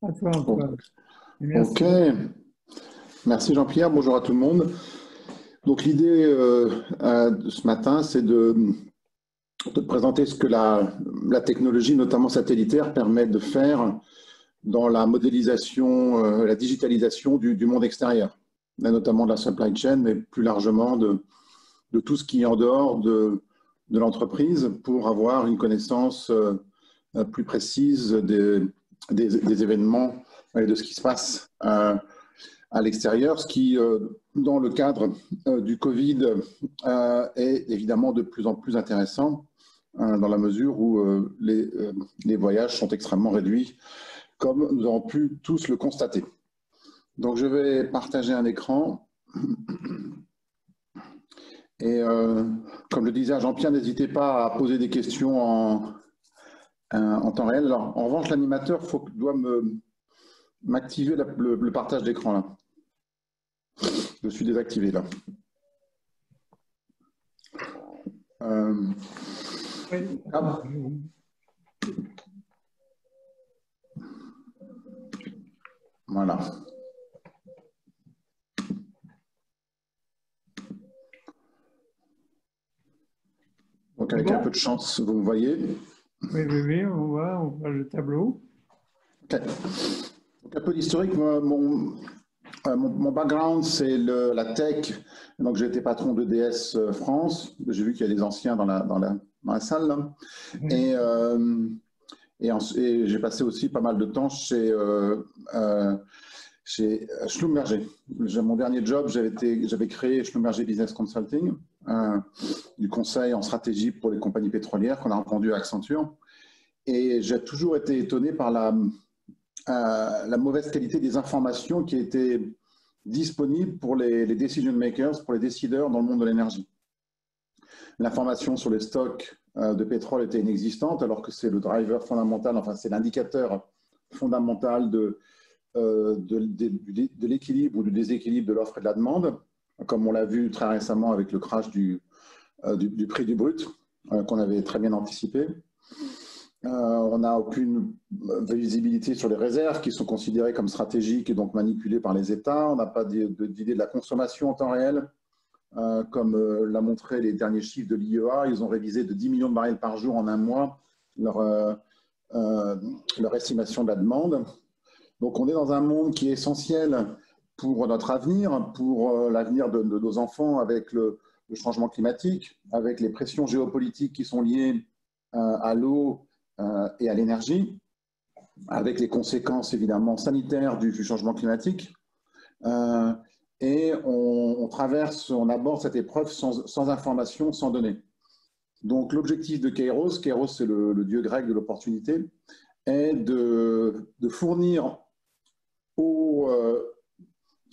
À toi, Antoine. Merci. Ok. Merci Jean-Pierre. Bonjour à tout le monde. Donc l'idée euh, ce matin, c'est de, de, présenter ce que la, la, technologie, notamment satellitaire, permet de faire dans la modélisation, euh, la digitalisation du, du, monde extérieur, notamment de la supply chain, mais plus largement de, de tout ce qui est en dehors de, de l'entreprise pour avoir une connaissance euh, plus précise des, des, événements et de ce qui se passe euh, à l'extérieur, ce qui, euh, dans le cadre du Covid, est évidemment de plus en plus intéressant dans la mesure où les voyages sont extrêmement réduits, comme nous avons pu tous le constater. Donc, je vais partager un écran. Et comme le disait Jean-Pierre, n'hésitez pas à poser des questions en, en temps réel. Alors, en revanche, l'animateur doit m'activer le, partage d'écran là. Je suis désactivé là. Euh, ah. Voilà. Donc avec un peu de chance, vous me voyez. Oui, oui, oui, on voit, on voit le tableau. Donc, un peu d'historique. Mon, euh, mon, background, c'est la tech. Donc, j'ai été patron de DS euh, France. J'ai vu qu'il y a des anciens dans la, dans la, dans la salle. Et, euh, et, j'ai passé aussi pas mal de temps chez, euh, chez Schlumberger. Mon dernier job, j'avais créé Schlumberger Business Consulting. Euh, du conseil en stratégie pour les compagnies pétrolières qu'on a entendu à Accenture. Et j'ai toujours été étonné par la, euh, mauvaise qualité des informations qui étaient disponibles pour les, decision makers, pour les décideurs dans le monde de l'énergie. L'information sur les stocks euh, de pétrole était inexistante, alors que c'est le driver fondamental, enfin c'est l'indicateur fondamental de, de l'équilibre ou du déséquilibre de l'offre et de la demande comme on l'a vu très récemment avec le crash du, euh, prix du brut, euh, qu'on avait très bien anticipé. Euh, on n'a aucune visibilité sur les réserves qui sont considérées comme stratégiques et donc manipulées par les États. On n'a pas d'idée de la consommation en temps réel. comme l'a montré les derniers chiffres de l'IEA, ils ont révisé de 10 millions de barils par jour en un mois leur estimation de la demande. Donc on est dans un monde qui est essentiel pour notre avenir, pour euh, l'avenir de, nos enfants avec le, changement climatique, avec les pressions géopolitiques qui sont liées euh, à l'eau euh, et à l'énergie, avec les conséquences évidemment sanitaires du, changement climatique. et on, traverse, on aborde cette épreuve sans, information, sans données. Donc l'objectif de Kairos, Kairos c'est le, dieu grec de l'opportunité, est de, de fournir aux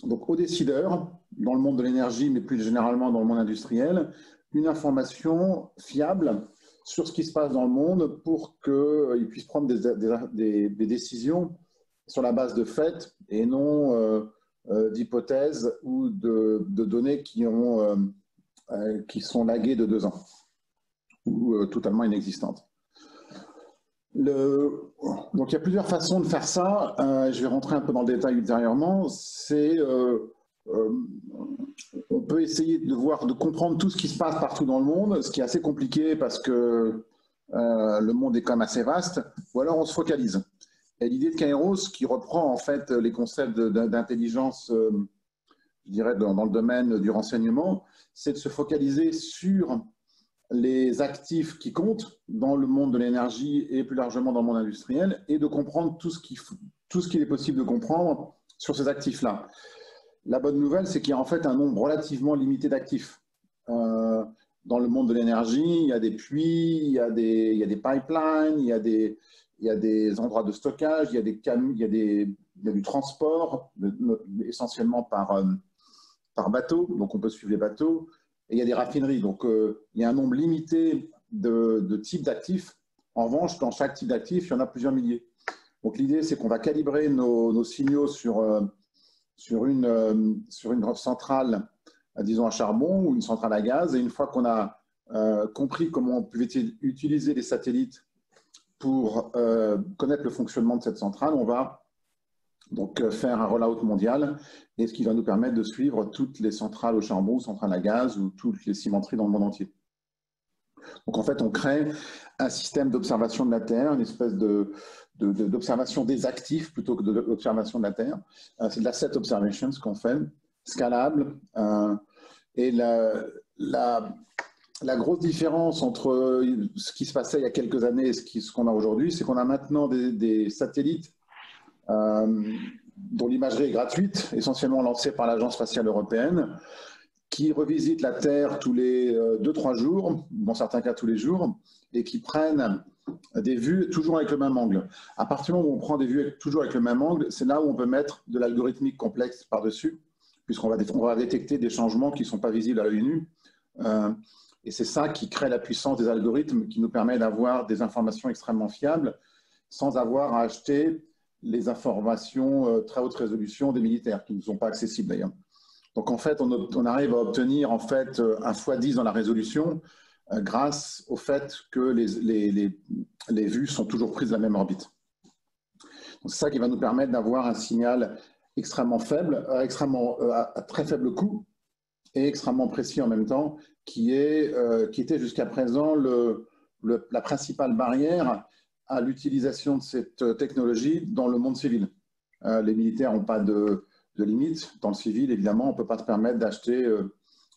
donc aux décideurs dans le monde de l'énergie, mais plus généralement dans le monde industriel, une information fiable sur ce qui se passe dans le monde pour qu'ils puissent prendre des, décisions sur la base de faits et non euh, euh, d'hypothèses ou de, données euh, qui sont laguées de deux ans ou totalement inexistantes. Donc il y a plusieurs façons de faire ça. Euh, je vais rentrer un peu dans le détail ultérieurement. C'est euh, euh, on peut essayer de voir, de comprendre tout ce qui se passe partout dans le monde, ce qui est assez compliqué parce que le monde est quand même assez vaste. Ou alors on se focalise. Et l'idée de Kairos, qui reprend en fait les concepts d'intelligence, je dirais dans, le domaine du renseignement, c'est de se focaliser sur les actifs qui comptent dans le monde de l'énergie et plus largement dans le monde industriel et de comprendre tout ce qu'il est possible de comprendre sur ces actifs-là. La bonne nouvelle, c'est qu'il y a en fait un nombre relativement limité d'actifs. Euh, dans le monde de l'énergie, il y a des puits, il y a des, il y a des pipelines, il y a des, il y a des endroits de stockage, il y a, des il y a, des, il y a du transport, essentiellement par, euh, par bateau, donc on peut suivre les bateaux et il y a des raffineries. Donc, euh, il y a un nombre limité de, types d'actifs. En revanche, dans chaque type d'actif, il y en a plusieurs milliers. Donc, l'idée, c'est qu'on va calibrer nos, signaux sur, euh, sur, une, euh, sur une centrale, disons à charbon ou une centrale à gaz. Et une fois qu'on a compris comment on pouvait utiliser les satellites pour connaître le fonctionnement de cette centrale, on va donc faire un rollout mondial, et ce qui va nous permettre de suivre toutes les centrales au charbon, centrales à gaz ou toutes les cimenteries dans le monde entier. Donc en fait, on crée un système d'observation de la Terre, une espèce d'observation des actifs plutôt que de l'observation de la Terre. Euh, c'est de l'asset observation ce qu'on fait, scalable. Euh, et la, grosse différence entre ce qui se passait il y a quelques années et ce qu'on a aujourd'hui, c'est qu'on a maintenant des, satellites euh, dont l'imagerie est gratuite, essentiellement lancée par l'Agence spatiale européenne, qui revisitent la Terre tous les 2-3 jours, dans certains cas tous les jours, et qui prennent des vues toujours avec le même angle. À partir du moment où on prend des vues toujours avec le même angle, c'est là où on peut mettre de l'algorithmique complexe par-dessus, puisqu'on va, va, détecter des changements qui ne sont pas visibles à l'œil nu. Euh, et c'est ça qui crée la puissance des algorithmes, qui nous permet d'avoir des informations extrêmement fiables, sans avoir à acheter les informations euh, très haute résolution des militaires, qui ne sont pas accessibles d'ailleurs. Donc en fait, on, arrive à obtenir en fait un x10 dans la résolution, euh, grâce au fait que les, les, vues sont toujours prises de la même orbite. C'est ça qui va nous permettre d'avoir un signal extrêmement faible, euh, extrêmement, euh, à, très faible coût et extrêmement précis en même temps, qui, est, qui était jusqu'à présent le, la principale barrière à l'utilisation de cette technologie dans le monde civil. les militaires n'ont pas de, de limite. Dans le civil, évidemment, on ne peut pas se permettre d'acheter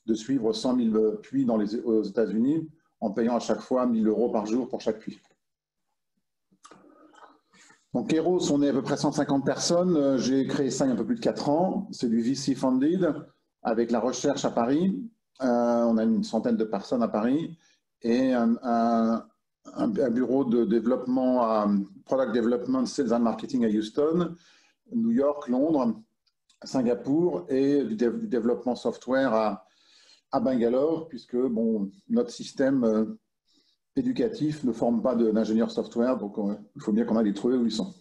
de suivre 100 000 puits dans les, aux États-Unis en payant à chaque fois 1000 euros par jour pour chaque puits. Donc Eros, on est à peu près 150 personnes. J'ai créé ça il y a un peu plus de 4 ans. C'est du VC funded avec la recherche à Paris. Euh, on a une centaine de personnes à Paris et un, bureau de développement, product development, sales and marketing à Houston, New York, Londres, Singapour et du développement software à, à Bangalore, puisque bon, notre système euh, éducatif ne forme pas d'ingénieurs software, donc il faut bien qu'on aille les trouver où ils sont.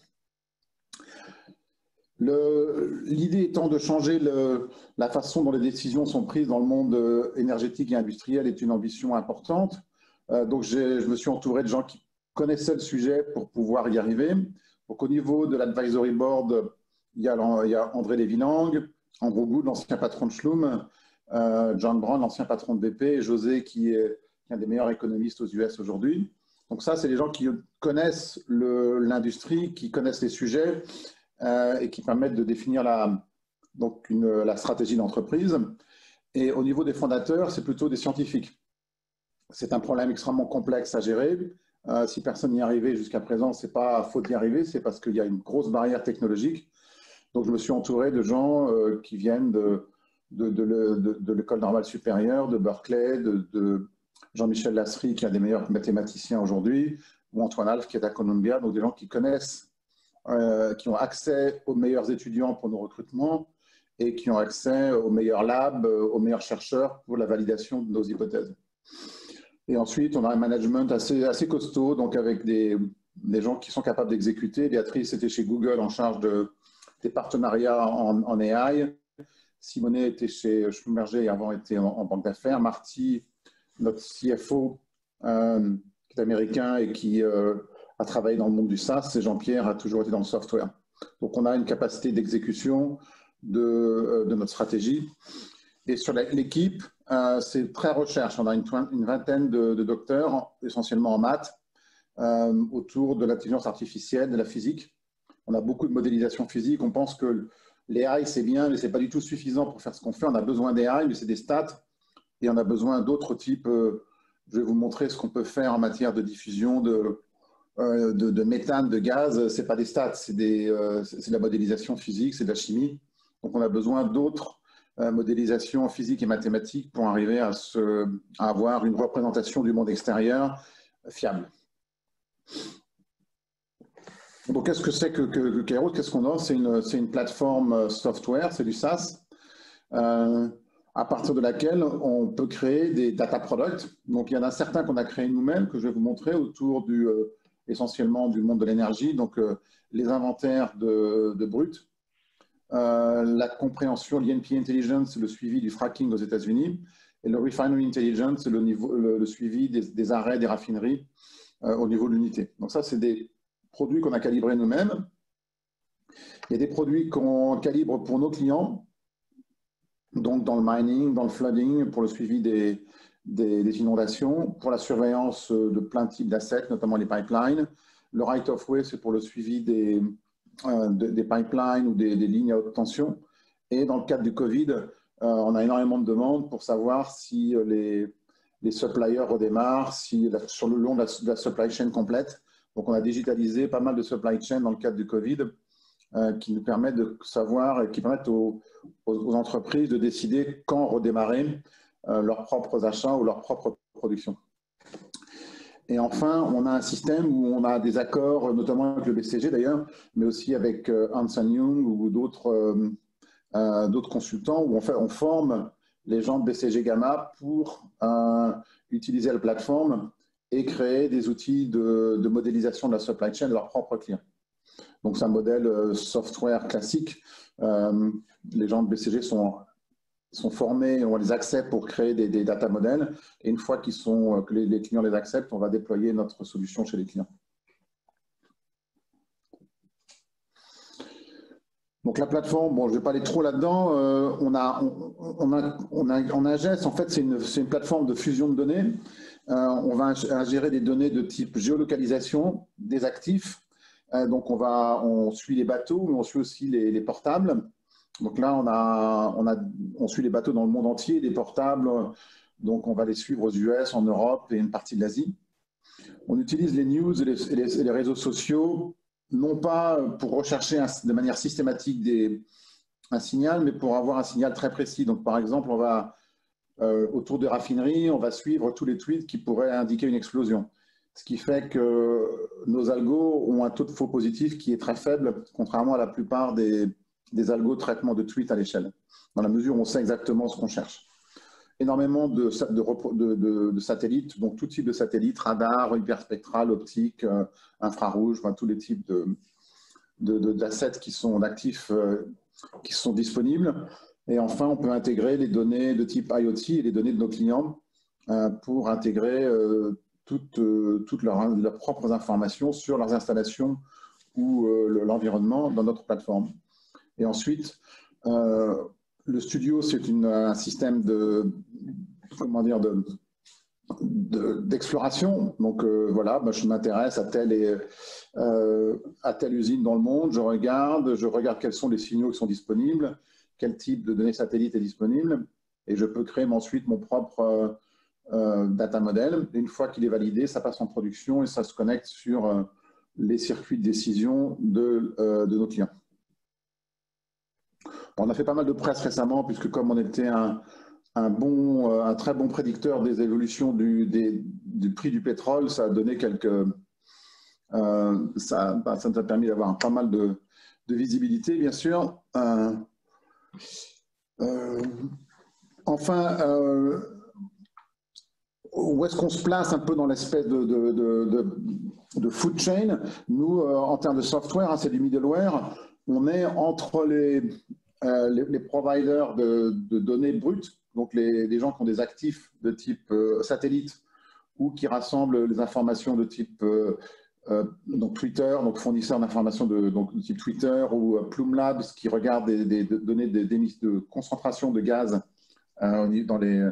L'idée étant de changer la façon dont les décisions sont prises dans le monde euh, énergétique et industriel est une ambition importante. Euh, donc je me suis entouré de gens qui connaissaient le sujet pour pouvoir y arriver. Donc au niveau de l'advisory board, il y a, il y André Lévinang, Andrew Good, l'ancien patron de Schloom, euh, John Brown, l'ancien patron de BP, et José, qui est, un des meilleurs économistes aux US aujourd'hui. Donc ça, c'est les gens qui connaissent l'industrie, qui connaissent les sujets euh, et qui permettent de définir la, donc la stratégie d'entreprise. Et au niveau des fondateurs, c'est plutôt des scientifiques. C'est un problème extrêmement complexe à gérer. Euh, si personne n'y arrivé jusqu'à présent, c'est pas faute d'y arriver, c'est parce qu'il y a une grosse barrière technologique. Donc je me suis entouré de gens qui viennent de, l'école normale supérieure, de Berkeley, de, Jean-Michel Lasserie, qui est un des meilleurs mathématiciens aujourd'hui, ou Antoine Alf, qui est à Columbia, donc des gens qui connaissent, euh, qui ont accès aux meilleurs étudiants pour nos recrutements et qui ont accès aux meilleurs labs, euh, aux meilleurs chercheurs pour la validation de nos hypothèses. Et ensuite, on a un management assez, costaud, donc avec des, gens qui sont capables d'exécuter. Béatrice était chez Google en charge de, des partenariats en, en AI. Simonet était chez Schlumberger et avant était en, banque d'affaires. Marty, notre CFO, euh, qui est américain et qui euh, a travaillé dans le monde du SaaS, et Jean-Pierre a toujours été dans le software. Donc on a une capacité d'exécution de, euh, notre stratégie. Et sur l'équipe, c'est très recherche. On a une, vingtaine de, docteurs, essentiellement en maths, autour de l'intelligence artificielle, de la physique. On a beaucoup de modélisation physique. On pense que les c'est bien, mais ce n'est pas du tout suffisant pour faire ce qu'on fait. On a besoin des AI, mais c'est des stats. Et on a besoin d'autres types. Euh, je vais vous montrer ce qu'on peut faire en matière de diffusion de, euh, de, méthane, de gaz. Ce n'est pas des stats, c'est euh, de la modélisation physique, c'est de la chimie. Donc on a besoin d'autres modélisations physiques et mathématiques pour arriver à, avoir une représentation du monde extérieur fiable. Donc, qu'est-ce que c'est que, que, Qu'est-ce qu'on a? C'est une, plateforme euh, software, c'est du SaaS, euh, à partir de laquelle on peut créer des data products. Donc, il y en a certains qu'on a créés nous-mêmes, que je vais vous montrer, autour euh, essentiellement du monde de l'énergie, donc les inventaires de, de brut, la compréhension, l'INP Intelligence, le suivi du fracking aux États-Unis, et le Refinery Intelligence, le, le, suivi des, arrêts des raffineries au niveau de l'unité. Donc ça, c'est des produits qu'on a calibrés nous-mêmes. Il y a des produits qu'on calibre pour nos clients, donc dans le mining, dans le flooding, pour le suivi des, des, inondations, pour la surveillance de plein de types d'assets, notamment les pipelines. Le right of way, c'est pour le suivi des, euh, des pipelines ou des, lignes à haute tension. Et dans le cadre du Covid, euh, on a énormément de demandes pour savoir si euh, les, les suppliers redémarrent, si sur le long de la, supply chain complète. Donc, on a digitalisé pas mal de supply chain dans le cadre du Covid qui nous permet de savoir et qui permettent aux, aux, entreprises de décider quand redémarrer leurs propres achats ou leur propre production. Et enfin, on a un système où on a des accords, notamment avec le BCG d'ailleurs, mais aussi avec Hansen Young ou d'autres euh, d'autres consultants où on, on forme les gens de BCG Gamma pour euh, utiliser la plateforme et créer des outils de, modélisation de la supply chain de leurs propres clients. Donc c'est un modèle euh, software classique. les gens de BCG sont, sont formés, on les accepte pour créer des, data models. Et une fois sont, que les clients les acceptent, on va déployer notre solution chez les clients. Donc la plateforme, bon, je ne vais pas aller trop là-dedans. Euh, on, a, on, a, on, a, AGES, en fait, c'est une, une, plateforme de fusion de données. Euh, on va gérer des données de type géolocalisation des actifs. Euh, donc on, va, on suit les bateaux, mais on suit aussi les, portables. Donc là, on, a, suit les bateaux dans le monde entier, des portables. Donc on va les suivre aux US, en Europe et une partie de l'Asie. On utilise les news et les réseaux sociaux non pas pour rechercher de manière systématique un signal, mais pour avoir un signal très précis. Donc, par exemple, on va, euh, autour de raffineries, on va suivre tous les tweets qui pourraient indiquer une explosion. Ce qui fait que nos algos ont un taux de faux positif qui est très faible, contrairement à la plupart des, des algos de traitement de tweets à l'échelle, dans la mesure où on sait exactement ce qu'on cherche énormément de, satellites, donc tout type de satellites, radar, hyperspectral, optique, euh, infrarouge, tous les types d'assets qui sont d'actifs euh, qui sont disponibles. Et enfin, on peut intégrer les données de type IoT et les données de nos clients euh, pour intégrer toutes, leurs, propres informations sur leurs installations ou l'environnement dans notre plateforme. Et ensuite, le studio, c'est un système de, comment dire, de, d'exploration. Donc euh, voilà, je m'intéresse à telle, euh, à telle usine dans le monde, je regarde, je regarde quels sont les signaux qui sont disponibles, quel type de données satellites est disponible, et je peux créer ensuite mon propre euh, data model. une fois qu'il est validé, ça passe en production et ça se connecte sur les circuits de décision de, de nos clients. On a fait pas mal de presse récemment, puisque comme on était un, euh, très bon prédicteur des évolutions du, prix du pétrole, ça a donné quelques. Euh, ça, bah, ça, nous a permis d'avoir pas mal de, visibilité, bien sûr. Euh, enfin, où est-ce qu'on se place un peu dans l'espèce de, food chain? Nous, en termes de software, hein, c'est du middleware, on est entre les, euh, les, providers de, données brutes, donc les, gens qui ont des actifs de type euh, satellite ou qui rassemblent les informations de type euh, donc Twitter, donc fournisseur d'informations de, type Twitter ou Plume Labs qui regarde des, données de, concentration de gaz les,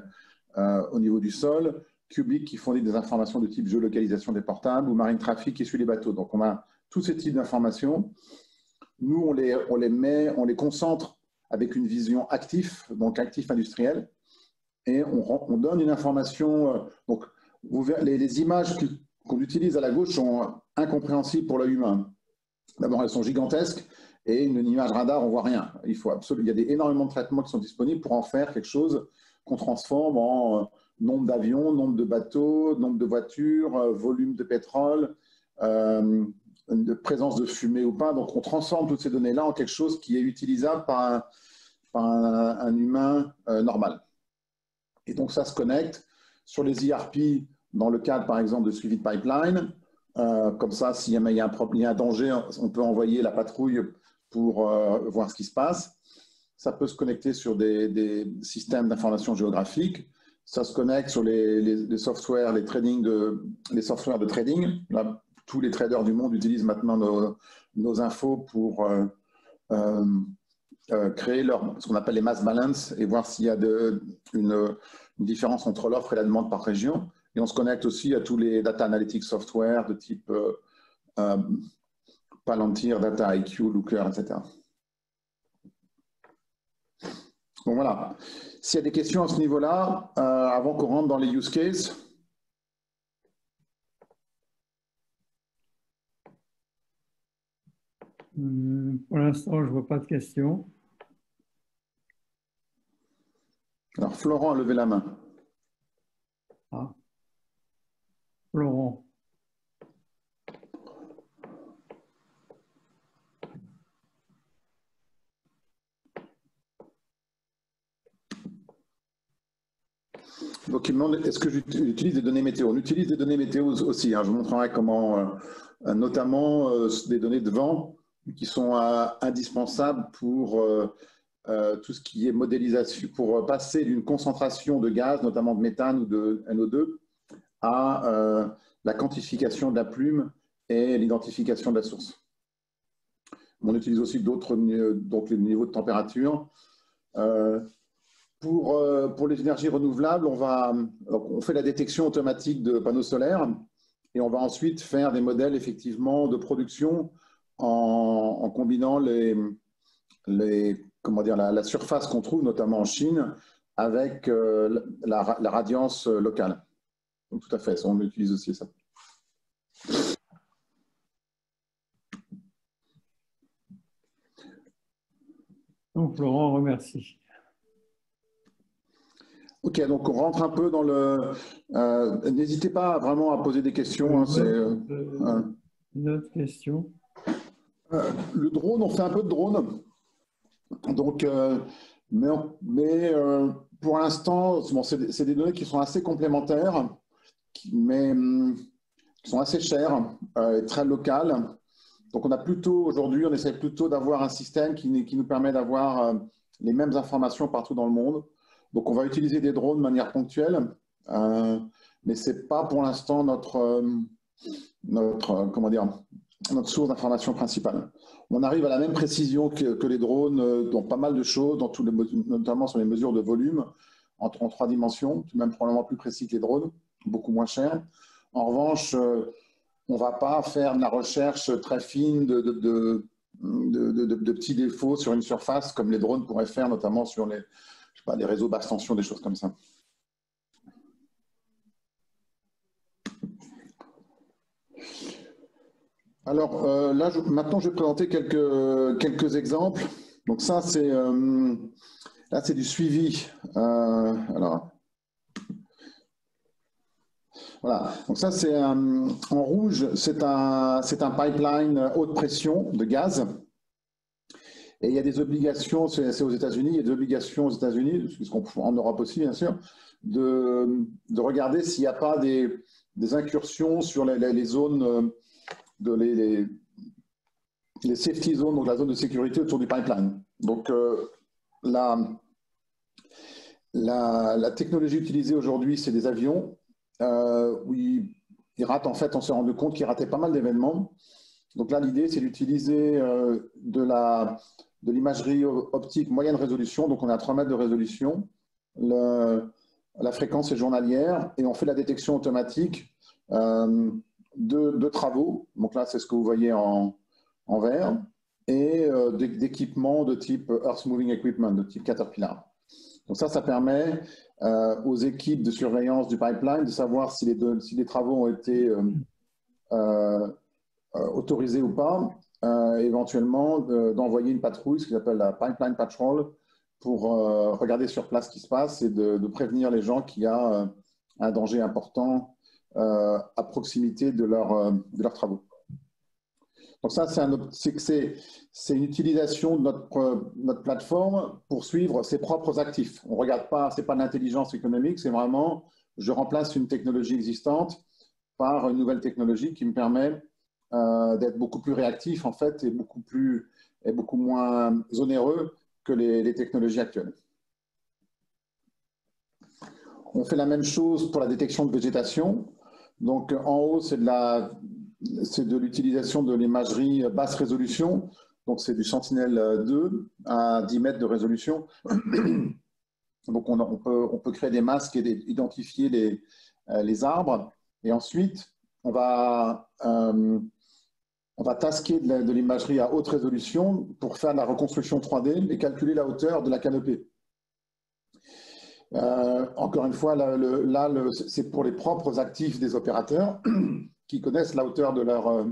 au niveau du sol, Cubic qui fournit des informations de type géolocalisation des portables ou Marine Traffic qui suit les bateaux. Donc on a tous ces types d'informations. Nous, on les, on les met, on les concentre avec une vision actif, donc actif industriel, et on, donne une information. Euh, donc, les, images qu'on utilise à la gauche sont incompréhensibles pour l'œil humain. D'abord, elles sont gigantesques, et une, image radar, on voit rien. Il faut absolument, il y a énormément de traitements qui sont disponibles pour en faire quelque chose qu'on transforme en euh, nombre d'avions, nombre de bateaux, nombre de voitures, euh, volume de pétrole, de présence de fumée ou pas. Donc, on transforme toutes ces données-là en quelque chose qui est utilisable par un, humain euh, normal. Et donc, ça se connecte sur les IRP dans le cadre, par exemple, de suivi de pipeline. Euh, comme ça, s'il y, a un danger, on peut envoyer la patrouille pour euh, voir ce qui se passe. Ça peut se connecter sur des, systèmes d'information géographique. Ça se connecte sur les, softwares, les, softwares de trading. Tous les traders du monde utilisent maintenant nos, infos pour créer leur, ce qu'on appelle les mass balance et voir s'il y a une, différence entre l'offre et la demande par région. Et on se connecte aussi à tous les data analytics software de type Palantir, Data IQ, Looker, etc. Donc voilà. S'il y a des questions à ce niveau-là, euh, avant qu'on rentre dans les use cases. Hmm, pour l'instant, je ne vois pas de questions. Alors, Florent a levé la main. Ah. Florent. Donc, il me demande est-ce que j'utilise des données météo? On utilise des données météo aussi. Hein. Je vous montrerai comment, euh, notamment euh, des données de vent qui sont euh, indispensables pour tout ce qui est modélisation, pour passer d'une concentration de gaz, notamment de méthane ou de NO2, à la quantification de la plume et l'identification de la source. On utilise aussi d'autres, niveaux de température. Pour, euh, pour, les énergies renouvelables, on, va, on fait la détection automatique de panneaux solaires et on va ensuite faire des modèles effectivement de production en, combinant les, les, comment dire, la, surface qu'on trouve notamment en Chine avec euh, la, radiance locale. Donc tout à fait, on utilise aussi ça. Donc Florent remercie. Ok, donc on rentre un peu dans le. Euh, n'hésitez pas vraiment à poser des questions. Hein, euh, une autre question. Euh, le drone, on fait un peu de drone. Donc, mais, mais pour l'instant, c'est des données qui sont assez complémentaires, mais hum, qui sont assez chères et très locales. Donc, on a plutôt aujourd'hui, on essaie plutôt d'avoir un système qui, nous permet d'avoir les mêmes informations partout dans le monde. Donc, on va utiliser des drones de manière ponctuelle, euh, mais ce n'est pas pour l'instant notre, euh, notre, euh, comment dire, notre source d'information principale. On arrive à la même précision que, les drones dans pas mal de choses, dans tous les, notamment sur les mesures de volume en, trois dimensions, même probablement plus précis que les drones, beaucoup moins cher. En revanche, on ne va pas faire de la recherche très fine de, de, de, petits défauts sur une surface comme les drones pourraient faire, notamment sur les, des réseaux basse tension, des choses comme ça. Alors euh, là, maintenant, je vais présenter quelques, exemples. Donc ça, c'est euh, du suivi. Euh, alors, voilà. Donc ça, c'est en rouge, c'est un, c'est un pipeline haute pression de gaz et il y a des obligations, c'est aux États-Unis, il y a des obligations aux États-Unis, en Europe aussi bien sûr, de, de regarder s'il n'y a pas des, incursions sur les, zones, de les, les, safety zones, donc la zone de sécurité autour du pipeline. Donc euh, la, la, technologie utilisée aujourd'hui, c'est des avions euh, où en fait, on s'est rendu compte qu'ils rataient pas mal d'événements. Donc là, l'idée, c'est d'utiliser de la de l'imagerie optique moyenne résolution, donc on a 3 mètres de résolution. la fréquence est journalière et on fait la détection automatique euh, de, travaux. Donc là, c'est ce que vous voyez en, vert et euh, d'équipements de type Earth Moving Equipment, de type Caterpillar. Donc ça, ça permet euh, aux équipes de surveillance du pipeline de savoir si les, si les travaux ont été autorisés ou pas euh, éventuellement d'envoyer une patrouille, ce qu'on appelle la pipeline patrol, pour euh, regarder sur place ce qui se passe et de, prévenir les gens qu'il y a euh, un danger important à proximité de, leur, de leurs travaux. Donc ça, c'est une utilisation de notre, notre, plateforme pour suivre ses propres actifs. On regarde pas, ce n'est pas l'intelligence économique, c'est vraiment, je remplace une technologie existante par une nouvelle technologie qui me permet euh, d'être beaucoup plus réactif en fait et beaucoup moins onéreux que les, technologies actuelles. On fait la même chose pour la détection de végétation. Donc en haut, c'est de l'utilisation de l'imagerie basse résolution Donc, c'est du Sentinel-2 à 10 mètres de résolution. Donc, on, peut, créer des masques et identifier les, les arbres. Et ensuite, on va, euh, on va tasquer de l'imagerie à haute résolution pour faire la reconstruction 3D et calculer la hauteur de la canopée. Euh, encore une fois, là, c'est pour les propres actifs des opérateurs qui connaissent la hauteur de leur, euh,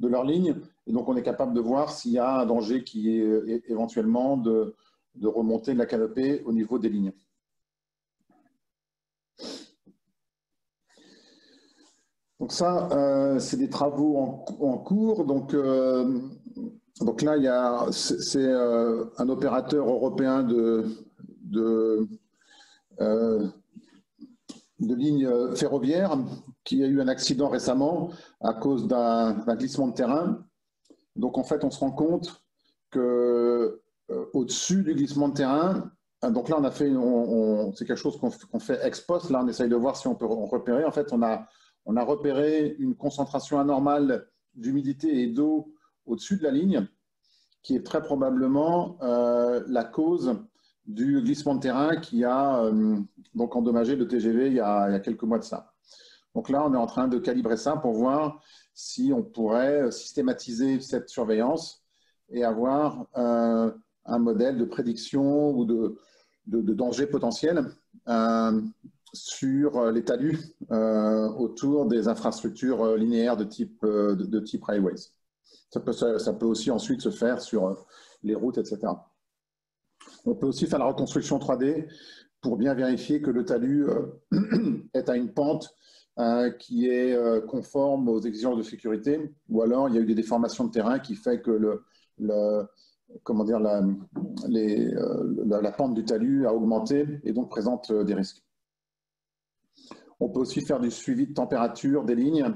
de ligne. Et donc, on est capable de voir s'il y a un danger qui est éventuellement de, de remonter de la canopée au niveau des lignes. Donc ça, euh, c'est des travaux en, cours. Donc, euh, donc là, c'est euh, un opérateur européen de, de, de ligne ferroviaire qui a eu un accident récemment à cause d'un glissement de terrain. Donc en fait, on se rend compte que au-dessus du glissement de terrain, donc là, on a fait, c'est quelque chose qu'on fait ex post. Là, on essaye de voir si on peut repérer. En fait, on a on a repéré une concentration anormale d'humidité et d'eau au-dessus de la ligne, qui est très probablement euh, la cause du glissement de terrain qui a euh, donc endommagé le TGV il y, a, quelques mois de ça. Donc là, on est en train de calibrer ça pour voir si on pourrait systématiser cette surveillance et avoir euh, un modèle de prédiction ou de, de danger potentiel sur euh, les talus autour des infrastructures linéaires de type, de, type peut, ça, peut, aussi ensuite se faire sur les routes, etc. On peut aussi faire la reconstruction 3D pour bien vérifier que le talus est à une pente qui est conforme aux exigences de sécurité, ou alors il y a eu des déformations de terrain qui fait que la, pente du talus a augmenté et donc présente des risques. On peut aussi faire du suivi de température des lignes,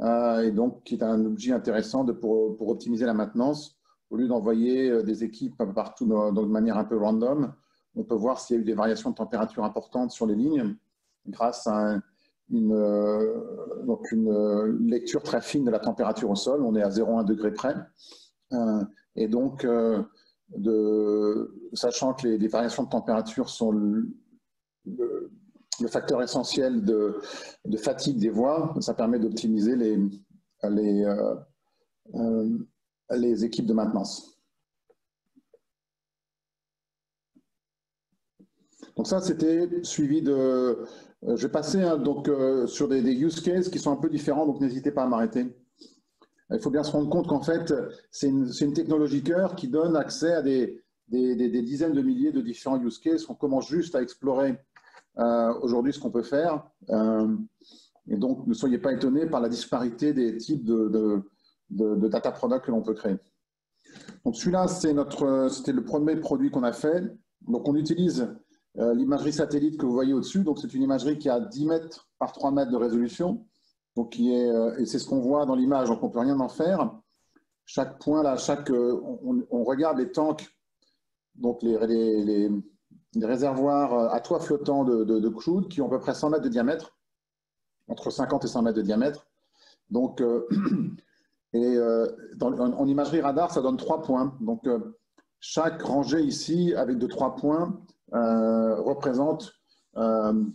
euh, et donc qui est un objet intéressant pour, optimiser la maintenance. Au lieu d'envoyer euh, des équipes partout de manière un peu random, on peut voir s'il y a eu des variations de température importantes sur les lignes grâce à une, euh, une lecture très fine de la température au sol. On est à 0,1 degré près. et donc, sachant que les, variations de température sont le facteur essentiel de, fatigue des voies. Ça permet d'optimiser les, euh, euh, les équipes de maintenance. Donc ça, c'était suivi de... Euh, je vais passer hein, donc, sur des, use cases qui sont un peu différents, donc n'hésitez pas à m'arrêter. Il faut bien se rendre compte qu'en fait, c'est une, technologie cœur qui donne accès à des, des, dizaines de milliers de différents use cases qu'on commence juste à explorer euh, aujourd'hui ce qu'on peut faire. Euh, et donc, ne soyez pas étonnés par la disparité des types de, data products que l'on peut créer. Donc, celui-là, c'était le premier produit qu'on a fait. Donc, on utilise euh, l'imagerie satellite que vous voyez au-dessus. Donc, c'est une imagerie qui a 10 mètres par 3 mètres de résolution. Donc, qui est, et c'est ce qu'on voit dans l'image, donc on ne peut rien en faire. Chaque point, là, chaque, on, regarde les tanks, donc les, réservoirs euh, à toit flottant de, de, crude qui ont à peu près 100 mètres de diamètre, entre 50 et 100 mètres de diamètre. Donc, euh, et euh, en, imagerie radar, ça donne trois points. Donc, chaque rangée ici, avec de trois points, représente une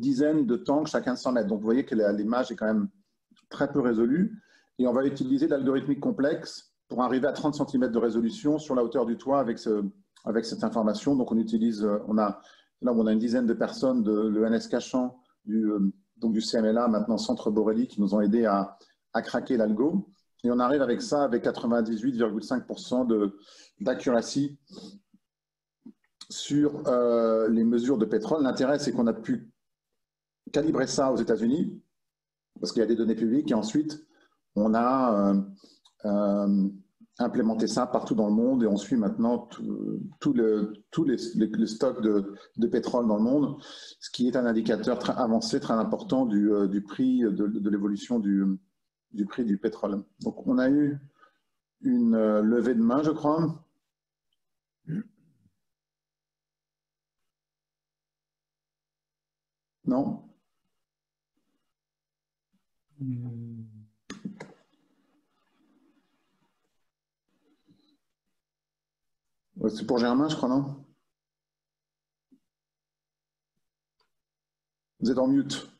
dizaine de tanks, chacun de 100 mètres. Donc, vous voyez que l'image est quand même très peu résolue. Et on va utiliser l'algorithmique complexe pour arriver à 30 cm de résolution sur la hauteur du toit avec ce, avec cette information. Donc, on utilise, euh, on a, là, on a une dizaine de personnes de l'ENS Cachan, euh, donc du CMLA, maintenant Centre Borelli, qui nous ont aidés à, à craquer l'algo. Et on arrive avec ça avec 98,5% d'accuracy sur euh, les mesures de pétrole. L'intérêt, c'est qu'on a pu calibrer ça aux États-Unis, parce qu'il y a des données publiques, et ensuite, on a implémenter ça partout dans le monde et on suit maintenant tous les, stocks de, pétrole dans le monde, ce qui est un indicateur très avancé, très important du, euh, prix, de, l'évolution du, du, prix du pétrole. Donc on a eu une euh, levée de main, je crois. Non. C'est pour Germain, je crois, non? Vous êtes en mute.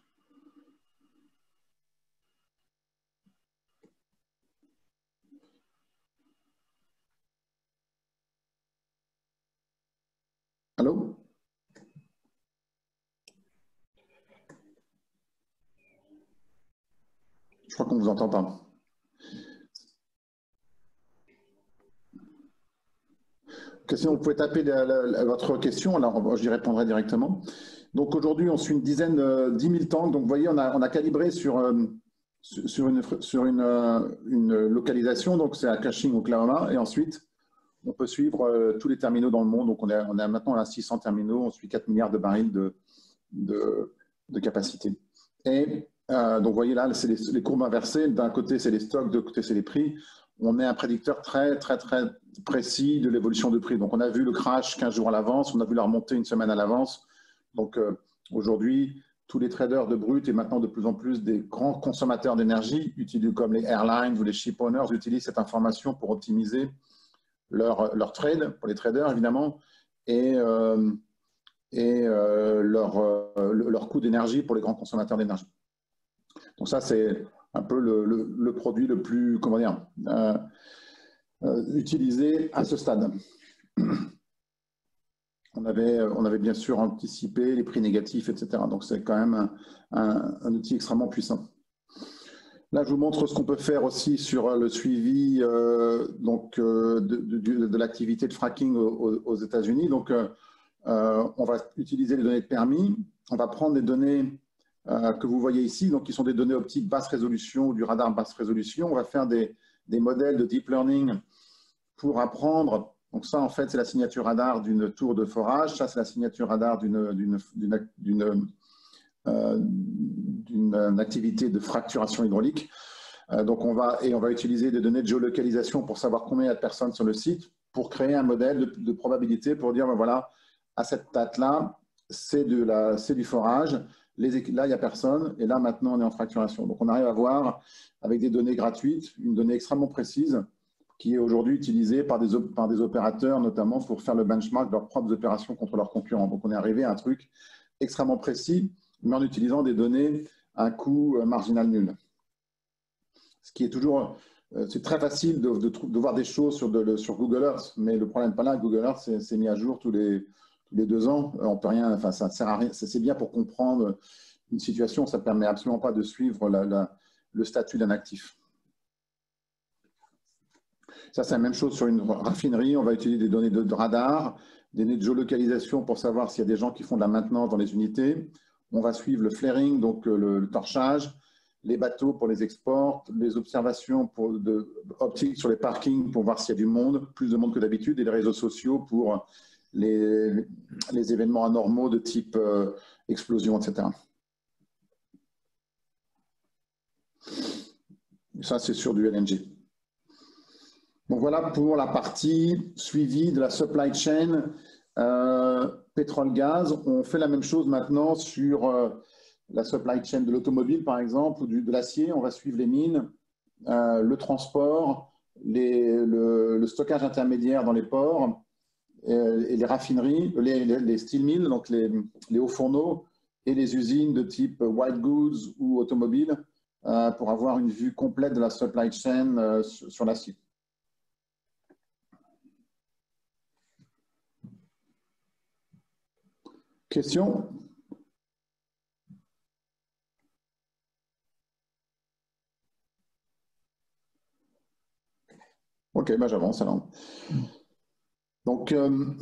Je crois qu'on vous entend pas. Question, vous pouvez taper votre question, alors j'y répondrai directement. Donc aujourd'hui, on suit une dizaine, euh, 10 000 tanks. Donc vous voyez, on a, calibré sur, euh, sur, une, sur une, euh, une localisation, donc c'est à Caching, Oklahoma, et ensuite, on peut suivre tous les terminaux dans le monde. Donc on est, on maintenant à 600 terminaux, on suit 4 milliards de barils de, de, de capacité. Et euh, donc, vous voyez là, c'est les, courbes inversées. D'un côté, c'est les stocks, de l'autre côté, c'est les prix. On est un prédicteur très, très, très précis de l'évolution de prix. Donc, on a vu le crash 15 jours à l'avance, on a vu la remontée une semaine à l'avance. Donc, euh, aujourd'hui, tous les traders de brut et maintenant de plus en plus des grands consommateurs d'énergie, comme les airlines ou les ship owners, utilisent cette information pour optimiser leur, leur trade, pour les traders évidemment, et, euh, et leur coût d'énergie pour les grands consommateurs d'énergie. Donc ça, c'est un peu le, produit le plus, comment dire, euh, euh, utilisé à ce stade. On avait, on avait bien sûr anticipé les prix négatifs, etc. Donc c'est quand même un, outil extrêmement puissant. Là, je vous montre ce qu'on peut faire aussi sur le suivi euh, donc, de, l'activité de fracking aux, aux États-Unis. Donc, on va utiliser les données de permis. On va prendre les données que vous voyez ici, donc qui sont des données optiques basse résolution ou du radar basse résolution. On va faire des, modèles de deep learning pour apprendre. Donc ça, en fait, c'est la signature radar d'une tour de forage. Ça, c'est la signature radar d'une euh, activité de fracturation hydraulique. Euh, donc on va, et on va utiliser des données de géolocalisation pour savoir combien il y a de personnes sur le site, pour créer un modèle de, de probabilité, pour dire, ben voilà, à cette date-là, c'est du forage là, il n'y a personne, et là, maintenant, on est en fracturation. Donc, on arrive à voir, avec des données gratuites, une donnée extrêmement précise qui est aujourd'hui utilisée par des, opérateurs, notamment pour faire le benchmark de leurs propres opérations contre leurs concurrents. Donc, on est arrivé à un truc extrêmement précis, mais en utilisant des données à un coût euh, marginal nul. Ce qui est toujours... Euh, c'est très facile de, voir des choses sur, sur Google Earth, mais le problème pas là. Google Earth, c'est mis à jour tous les, les deux ans, euh, on peut rien, enfin, ça sert à rien. C'est bien pour comprendre une situation, ça ne permet absolument pas de suivre le statut d'un actif. Ça, c'est la même chose sur une raffinerie. On va utiliser des données de, de radar, des données de géolocalisation pour savoir s'il y a des gens qui font de la maintenance dans les unités. On va suivre le flaring, donc euh, le, le torchage, les bateaux pour les exports, les observations pour de, optiques sur les parkings pour voir s'il y a du monde, plus de monde que d'habitude, et les réseaux sociaux pour les, événements anormaux de type euh, explosion, etc. Ça, c'est sur du LNG. Donc voilà pour la partie suivie de la supply chain euh, pétrole-gaz. On fait la même chose maintenant sur euh, la supply chain de l'automobile, par exemple, ou de l'acier. On va suivre les mines, le transport, le, stockage intermédiaire dans les ports, et les raffineries, les, steel mills, donc les, les, hauts fourneaux, et les usines de type white goods ou automobile euh, pour avoir une vue complète de la supply chain euh, sur, sur l'acier. Question? Ok, ben j'avance alors. Donc euh,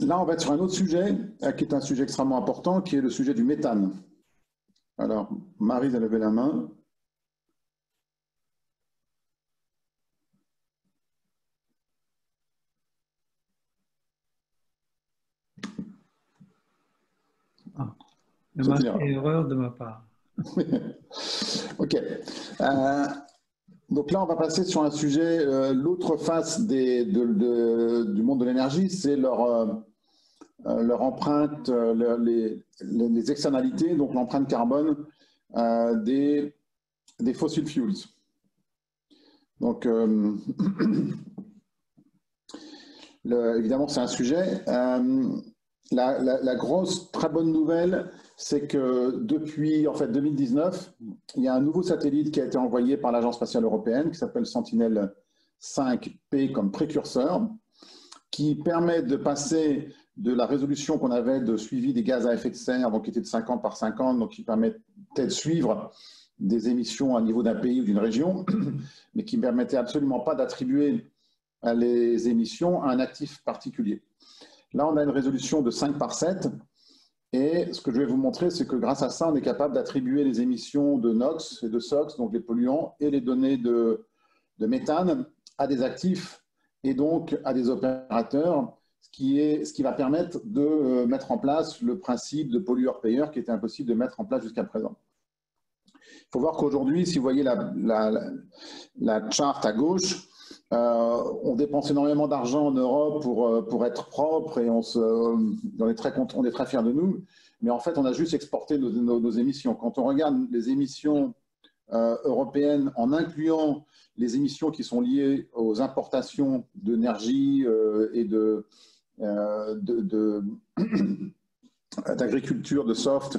là, on va être sur un autre sujet, euh, qui est un sujet extrêmement important, qui est le sujet du méthane. Alors, Marie a levé la main. Ah, erreur de ma part. ok. Euh, donc là, on va passer sur un sujet, euh, l'autre face du monde de l'énergie, c'est leur, euh, euh empreinte, les, externalités, donc l'empreinte carbone des, des fossil fuels. Donc, évidemment, c'est un sujet. La, grosse, très bonne nouvelle, c'est que depuis en fait 2019, il y a un nouveau satellite qui a été envoyé par l'Agence spatiale européenne qui s'appelle Sentinel 5P comme précurseur, qui permet de passer de la résolution qu'on avait de suivi des gaz à effet de serre, donc qui était de 50 par 50, donc qui permettait de suivre des émissions à niveau d'un pays ou d'une région, mais qui ne permettait absolument pas d'attribuer les émissions à un actif particulier. Là, on a une résolution de 5 par 7. Et ce que je vais vous montrer, c'est que grâce à ça, on est capable d'attribuer les émissions de NOx et de SOx, donc les polluants, et les données de, méthane à des actifs et donc à des opérateurs, ce qui, est, ce qui va permettre de euh, mettre en place le principe de pollueur-payeur qui était impossible de mettre en place jusqu'à présent. Il faut voir qu'aujourd'hui, si vous voyez la, la, la charte à gauche, euh, on dépense énormément d'argent en Europe pour, euh, pour être propre et on, se, on, est très, on est très fiers de nous. Mais en fait, on a juste exporté nos, émissions. Quand on regarde les émissions euh, européennes en incluant les émissions qui sont liées aux importations d'énergie et de, d'agriculture, de, soft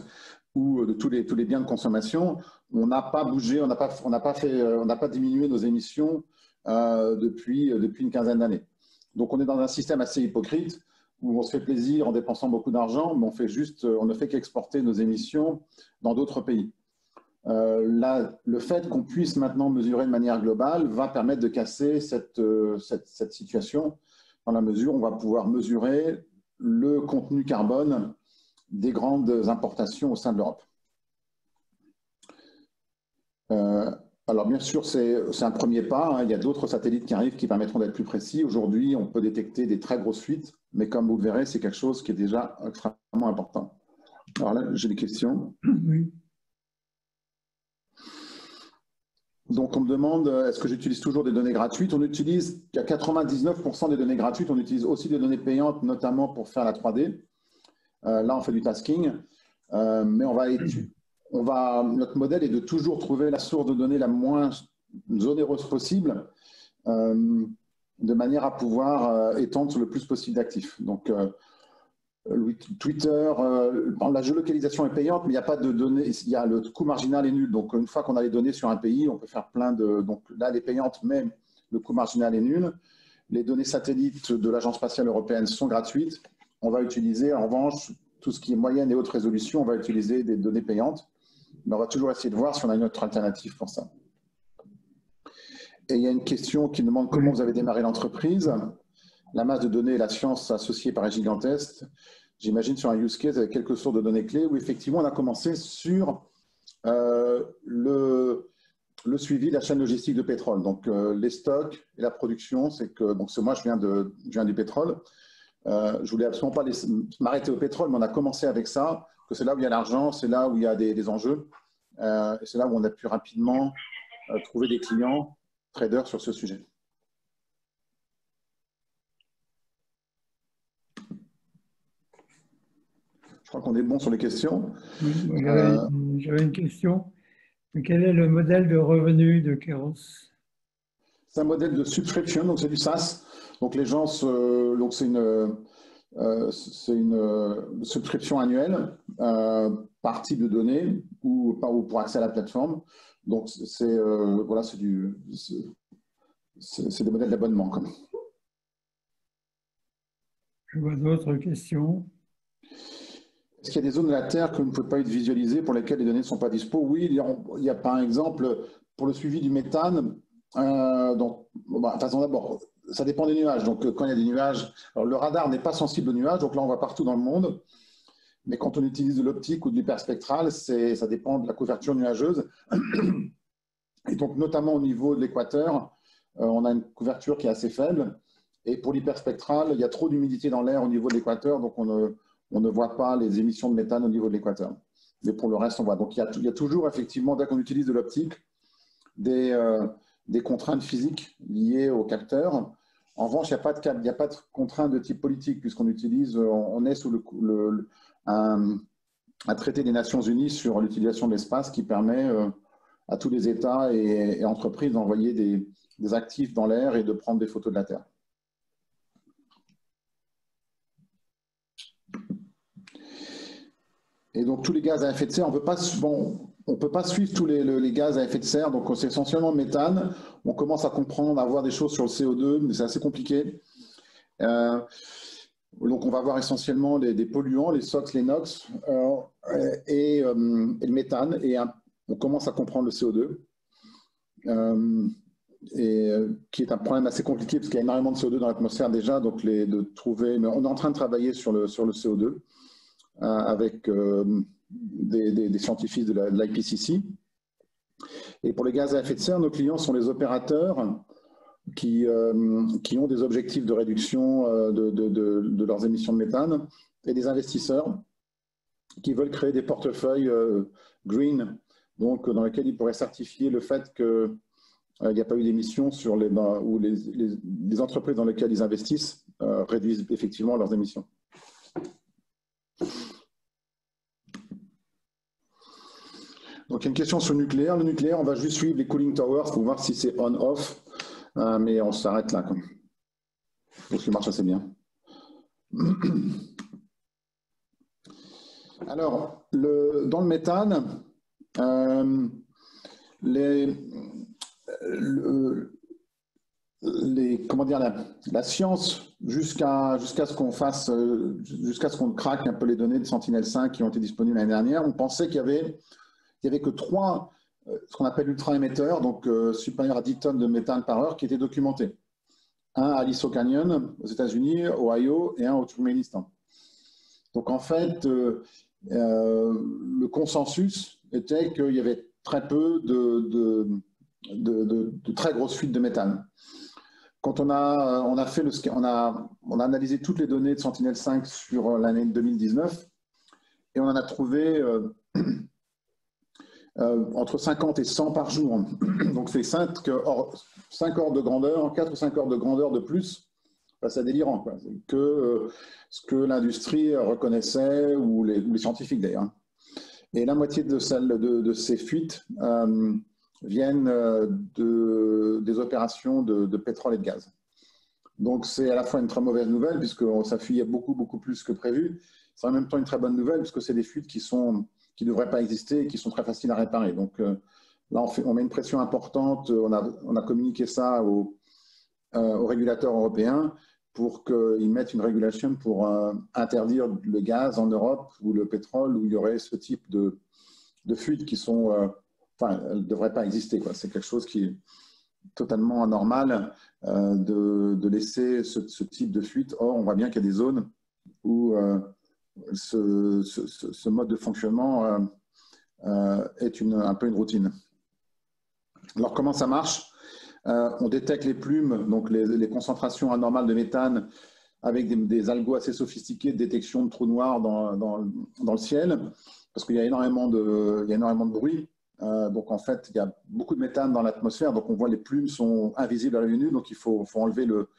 ou de tous les, tous les biens de consommation, on n'a pas bougé, on n'a pas, pas, fait, on pas diminué nos émissions euh, depuis, euh, depuis une quinzaine d'années. Donc on est dans un système assez hypocrite où on se fait plaisir en dépensant beaucoup d'argent, mais on, euh, ne fait qu'exporter nos émissions dans d'autres pays. le fait qu'on puisse maintenant mesurer de manière globale va permettre de casser cette, situation dans la mesure où on va pouvoir mesurer le contenu carbone des grandes importations au sein de l'Europe. Alors bien sûr, c'est un premier pas. Hein. Il y a d'autres satellites qui arrivent qui permettront d'être plus précis. Aujourd'hui, on peut détecter des très grosses fuites, mais comme vous le verrez, c'est quelque chose qui est déjà extrêmement important. Alors là, j'ai des questions. Oui. Donc on me demande, est-ce que j'utilise toujours des données gratuites? On utilise, il y a 99% des données gratuites, on utilise aussi des données payantes, notamment pour faire la 3D. Euh, là, on fait du tasking, euh, mais on va étudier notre modèle est de toujours trouver la source de données la moins onéreuse possible, euh, de manière à pouvoir euh, étendre le plus possible d'actifs. Donc, euh, Twitter, la géolocalisation est payante, mais il n'y a pas de données, y a le coût marginal est nul. Donc, une fois qu'on a les données sur un pays, on peut faire plein de. Donc, là, elle est payante, mais le coût marginal est nul. Les données satellites de l'Agence spatiale européenne sont gratuites. On va utiliser, en revanche, tout ce qui est moyenne et haute résolution, on va utiliser des données payantes mais on va toujours essayer de voir si on a une autre alternative pour ça. Et il y a une question qui demande comment vous avez démarré l'entreprise. La masse de données et la science associée paraît gigantesque. J'imagine sur un use case avec quelques sources de données clés où effectivement on a commencé sur euh, le, suivi de la chaîne logistique de pétrole. Donc euh, les stocks et la production, c'est que donc moi je viens, de, je viens du pétrole. Euh, je voulais absolument pas m'arrêter au pétrole, mais on a commencé avec ça que c'est là où il y a l'argent, c'est là où il y a des, enjeux, euh, et c'est là où on a pu rapidement euh, trouver des clients traders sur ce sujet. Je crois qu'on est bon sur les questions. Euh, j'avais une question. Quel est le modèle de revenu de Keros? C'est un modèle de subscription, donc c'est du SaaS. Donc les gens, donc c'est une, euh, c'est une euh, subscription annuelle euh, par type de données ou, pour accès à la plateforme. Donc, c'est voilà, c'est du, c'est des modèles d'abonnement. Je vois d'autres questions. Est-ce qu'il y a des zones de la Terre que vous ne pouvez pas être visualisées pour lesquelles les données ne sont pas dispo? Oui, il y, a, par exemple pour le suivi du méthane. Donc, bah, d'abord, ça dépend des nuages. Donc, euh, quand il y a des nuages, le radar n'est pas sensible aux nuages, donc là, on voit partout dans le monde. Mais quand on utilise de l'optique ou de l'hyperspectral, ça dépend de la couverture nuageuse. Et donc, notamment au niveau de l'équateur, euh, on a une couverture qui est assez faible. Et pour l'hyperspectral, il y a trop d'humidité dans l'air au niveau de l'équateur, donc on ne, on ne, voit pas les émissions de méthane au niveau de l'équateur. Mais pour le reste, on voit. Donc, il y a, il y a toujours, effectivement, dès qu'on utilise de l'optique, des, euh, des contraintes physiques liées au capteur. En revanche, il n'y a, pas de, a pas de contraintes de type politique, puisqu'on utilise, on est sous le, un, traité des Nations Unies sur l'utilisation de l'espace qui permet euh, à tous les États et, entreprises d'envoyer des, actifs dans l'air et de prendre des photos de la Terre. Et donc tous les gaz à effet de serre, on on peut pas suivre tous les, gaz à effet de serre, donc c'est essentiellement le méthane. On commence à comprendre, à voir des choses sur le CO2, mais c'est assez compliqué. Euh, donc on va voir essentiellement des polluants, les SOx, les NOx euh, et, le méthane, et on commence à comprendre le CO2 et qui est un problème assez compliqué parce qu'il y a énormément de CO2 dans l'atmosphère déjà, donc de trouver. On est en train de travailler sur le, sur le CO2 euh, avec euh, des, scientifiques de l'IPCC. Et pour les gaz à effet de serre, nos clients sont les opérateurs qui, euh, qui ont des objectifs de réduction de, de, de, leurs émissions de méthane et des investisseurs qui veulent créer des portefeuilles green, donc dans lesquels ils pourraient certifier le fait que euh, il n'y a pas eu d'émissions sur les, où les, entreprises dans lesquelles ils investissent euh, réduisent effectivement leurs émissions. Donc, il y a une question sur le nucléaire. Le nucléaire, on va juste suivre les cooling towers pour voir si c'est on-off, euh, mais on s'arrête là. Parce qu'il marche assez bien. Alors, dans le méthane, les, les, comment dire, la, science jusqu'à ce qu'on fasse, jusqu'à ce qu'on craque un peu les données de Sentinel-5 qui ont été disponibles l'année dernière, on pensait qu'il y avait, il y avait que trois, euh, ce qu'on appelle ultra-émetteurs, donc euh, supérieurs à 10 tonnes de méthane par heure, qui étaient documentés. Un à l'Iso Canyon aux États-Unis, Ohio, et un au Turkménistan. Donc en fait, euh, le consensus était qu'il y avait très peu de de, très grosses fuites de méthane. Quand on a, on a, fait le, on a, on a analysé toutes les données de Sentinel-5 sur l'année 2019 et on en a trouvé euh, entre 50 et 100 par jour. Donc c'est 5, or, 5 ordres de grandeur, 4 ou 5 ordres de grandeur de plus. c'est délirant, quoi. que euh, ce que l'industrie reconnaissait, ou les, scientifiques d'ailleurs. Et la moitié de, celles de, ces fuites viennent euh, de, des opérations de, pétrole et de gaz. Donc c'est à la fois une très mauvaise nouvelle puisque ça fuit beaucoup, beaucoup plus que prévu. C'est en même temps une très bonne nouvelle puisque c'est des fuites qui ne qui devraient pas exister et qui sont très faciles à réparer. Donc euh, là, on, met une pression importante. On a, on a communiqué ça aux, euh, régulateurs européens pour qu'ils mettent une régulation pour interdire le gaz en Europe ou le pétrole où il y aurait ce type de, fuites qui sont enfin, ne devrait pas exister. C'est quelque chose qui est totalement anormal euh, de, laisser ce, type de fuite. Or, on voit bien qu'il y a des zones où euh, ce, mode de fonctionnement euh, est une, un peu une routine. Alors, comment ça marche? On détecte les plumes, donc les, concentrations anormales de méthane avec des, algos assez sophistiqués de détection de trous noirs dans, le ciel, parce qu'il y a énormément de, bruit. Euh, donc en fait, il y a beaucoup de méthane dans l'atmosphère, donc on voit les plumes sont invisibles à l'œil nu, donc il faut, enlever le,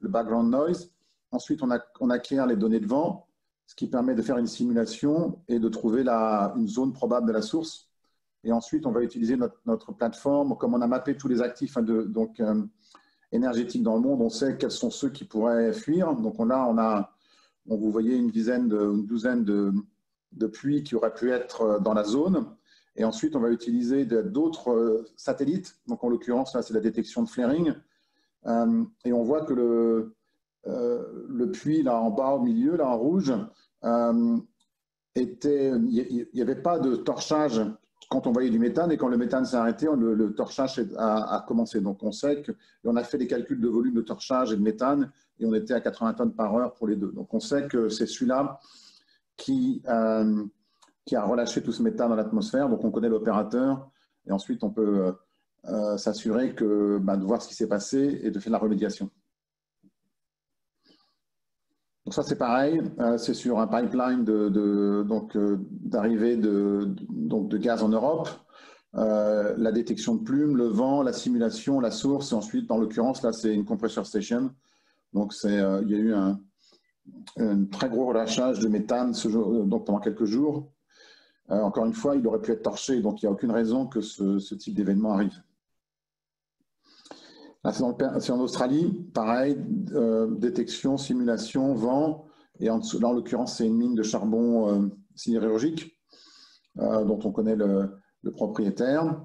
background noise. Ensuite, on, acquiert les données de vent, ce qui permet de faire une simulation et de trouver une zone probable de la source. Et ensuite, on va utiliser notre, plateforme. Comme on a mappé tous les actifs hein, donc, euh, énergétiques dans le monde, on sait quels sont ceux qui pourraient fuir. Donc là, on a, vous voyez une dizaine, une douzaine de, de puits qui auraient pu être euh, dans la zone. Et ensuite, on va utiliser d'autres euh, satellites. Donc, en l'occurrence, là, c'est la détection de flaring. Et on voit que le, le puits, là, en bas, au milieu, là, en rouge, était, il n'y avait pas de torchage quand on voyait du méthane. Et quand le méthane s'est arrêté, le, torchage a, commencé. Donc, on sait que, on a fait des calculs de volume de torchage et de méthane, et on était à 80 tonnes par heure pour les deux. Donc, on sait que c'est celui-là qui qui a relâché tout ce méthane dans l'atmosphère. Donc on connaît l'opérateur et ensuite on peut euh, euh, s'assurer que, bah, de voir ce qui s'est passé et de faire la remédiation. Donc ça c'est pareil, euh, c'est sur un pipeline de, donc d'arrivée de, gaz en Europe. la détection de plumes, le vent, la simulation, la source, et ensuite, dans l'occurrence, là, c'est une compressor station. Donc, c'est, il y a eu un, très gros relâchage de méthane donc pendant quelques jours. Euh, encore une fois, il aurait pu être torché, donc il n'y a aucune raison que ce, type d'événement arrive. C'est en Australie, pareil, euh, détection, simulation, vent, et en, là, en l'occurrence, c'est une mine de charbon euh, sidérurgique. dont on connaît le, propriétaire.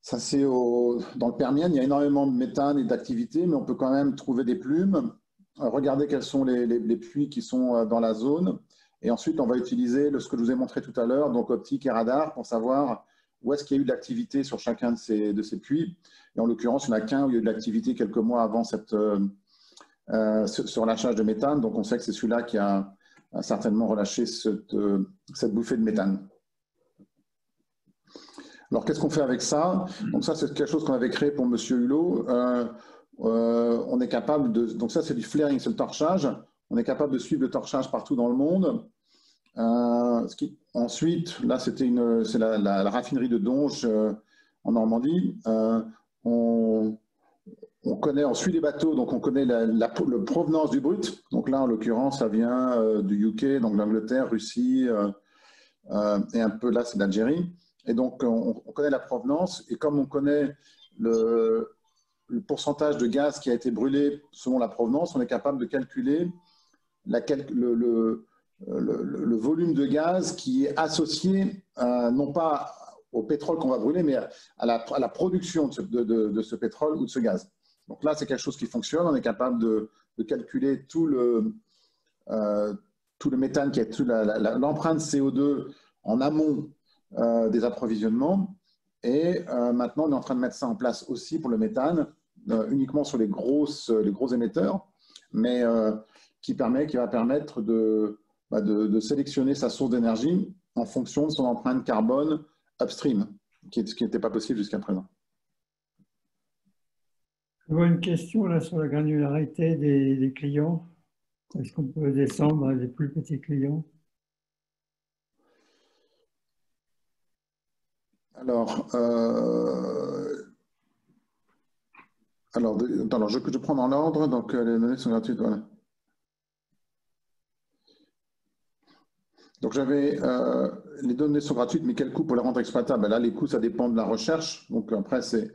Ça, c'est dans le Permien, il y a énormément de méthane et d'activité, mais on peut quand même trouver des plumes, regarder quels sont les, puits qui sont dans la zone. Et ensuite, on va utiliser ce que je vous ai montré tout à l'heure, donc optique et radar, pour savoir où est-ce qu'il y a eu de l'activité sur chacun de ces, de ces puits. Et en l'occurrence, il n'y en a qu'un où il y a eu de l'activité quelques mois avant cette, euh, euh sur l'achat de méthane. Donc, on sait que c'est celui-là qui a, certainement relâché cette, euh, cette, bouffée de méthane. Alors, qu'est-ce qu'on fait avec ça? Donc, ça, c'est quelque chose qu'on avait créé pour M. Hulot. On est capable de. Donc, ça, c'est du flaring, c'est le torchage. On est capable de suivre le torchage partout dans le monde. ce ensuite, là, c'était une, c'est la, raffinerie de Donge en Normandie. On, connaît, on suit les bateaux, donc on connaît la, provenance du brut. Donc là, en l'occurrence, ça vient euh, du UK, donc l'Angleterre, Russie, euh, euh, et un peu là, c'est l'Algérie. Et donc, on, connaît la provenance, et comme on connaît le, pourcentage de gaz qui a été brûlé selon la provenance, on est capable de calculer la, le, le, volume de gaz qui est associé, non pas au pétrole qu'on va brûler, mais à la, production de ce, pétrole ou de ce gaz. Donc là, c'est quelque chose qui fonctionne. On est capable de, calculer tout le, euh, tout le méthane, qui est l'empreinte CO2 en amont euh, des approvisionnements. Et euh, maintenant, on est en train de mettre ça en place aussi pour le méthane, uniquement sur les, grosses, les gros émetteurs, mais qui, permet, qui va permettre de, bah, de, de sélectionner sa source d'énergie en fonction de son empreinte carbone upstream, ce qui n'était pas possible jusqu'à présent. Je vois une question là sur la granularité des, clients. Est-ce qu'on peut descendre à des plus petits clients? Alors, euh, alors, alors je, je, prends dans l'ordre, donc euh, les données sont gratuites. Voilà. Donc j'avais euh, les données sont gratuites, mais quel coût pour les rendre exploitables? Là, les coûts, ça dépend de la recherche. Donc après, il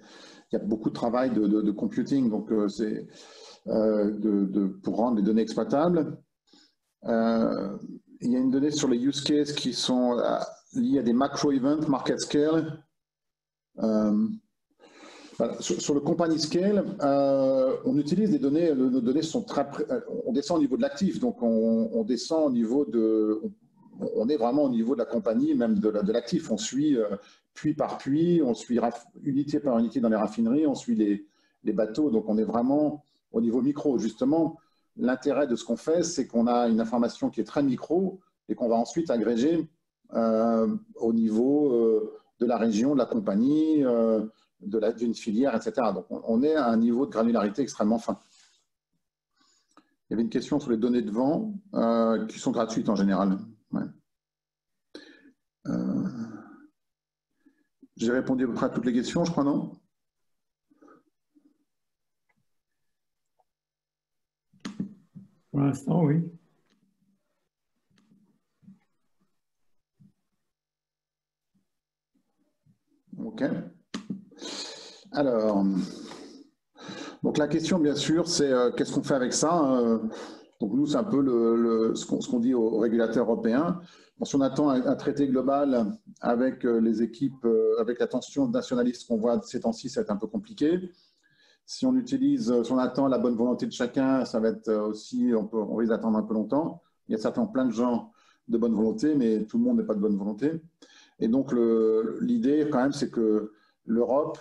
y a beaucoup de travail de, computing, donc euh, c'est euh, de, pour rendre les données exploitables. il y a une donnée sur les use cases qui sont liés à des macro events, market scale. Sur, le company scale, on utilise des données, nos données sont très, on descend au niveau de l'actif, donc on, on, descend au niveau de, on est vraiment au niveau de la compagnie, même de l'actif. On suit euh, puits par puits, on suit unité par unité dans les raffineries, on suit les, bateaux. Donc on est vraiment au niveau micro. Justement, l'intérêt de ce qu'on fait, c'est qu'on a une information qui est très micro et qu'on va ensuite agréger euh, au niveau euh, de la région, de la compagnie, d'une filière, etc. Donc on, est à un niveau de granularité extrêmement fin. Il y avait une question sur les données de vent qui sont gratuites en général. Euh, j'ai répondu à peu près à toutes les questions, je crois, non? Pour l'instant, oui. OK. Alors, donc la question, bien sûr, c'est euh, qu'est-ce qu'on fait avec ça? Euh, Donc nous, c'est un peu le, ce qu'on dit aux régulateurs européens si on attend un, traité global avec euh, les équipes, euh, avec la tension nationaliste qu'on voit ces temps-ci, ça va être un peu compliqué. Si on utilise, euh, si on attend la bonne volonté de chacun, ça va être aussi, on, peut, on risque d'attendre un peu longtemps. Il y a certainement plein de gens de bonne volonté, mais tout le monde n'est pas de bonne volonté. Et donc, l'idée, quand même, c'est que l'Europe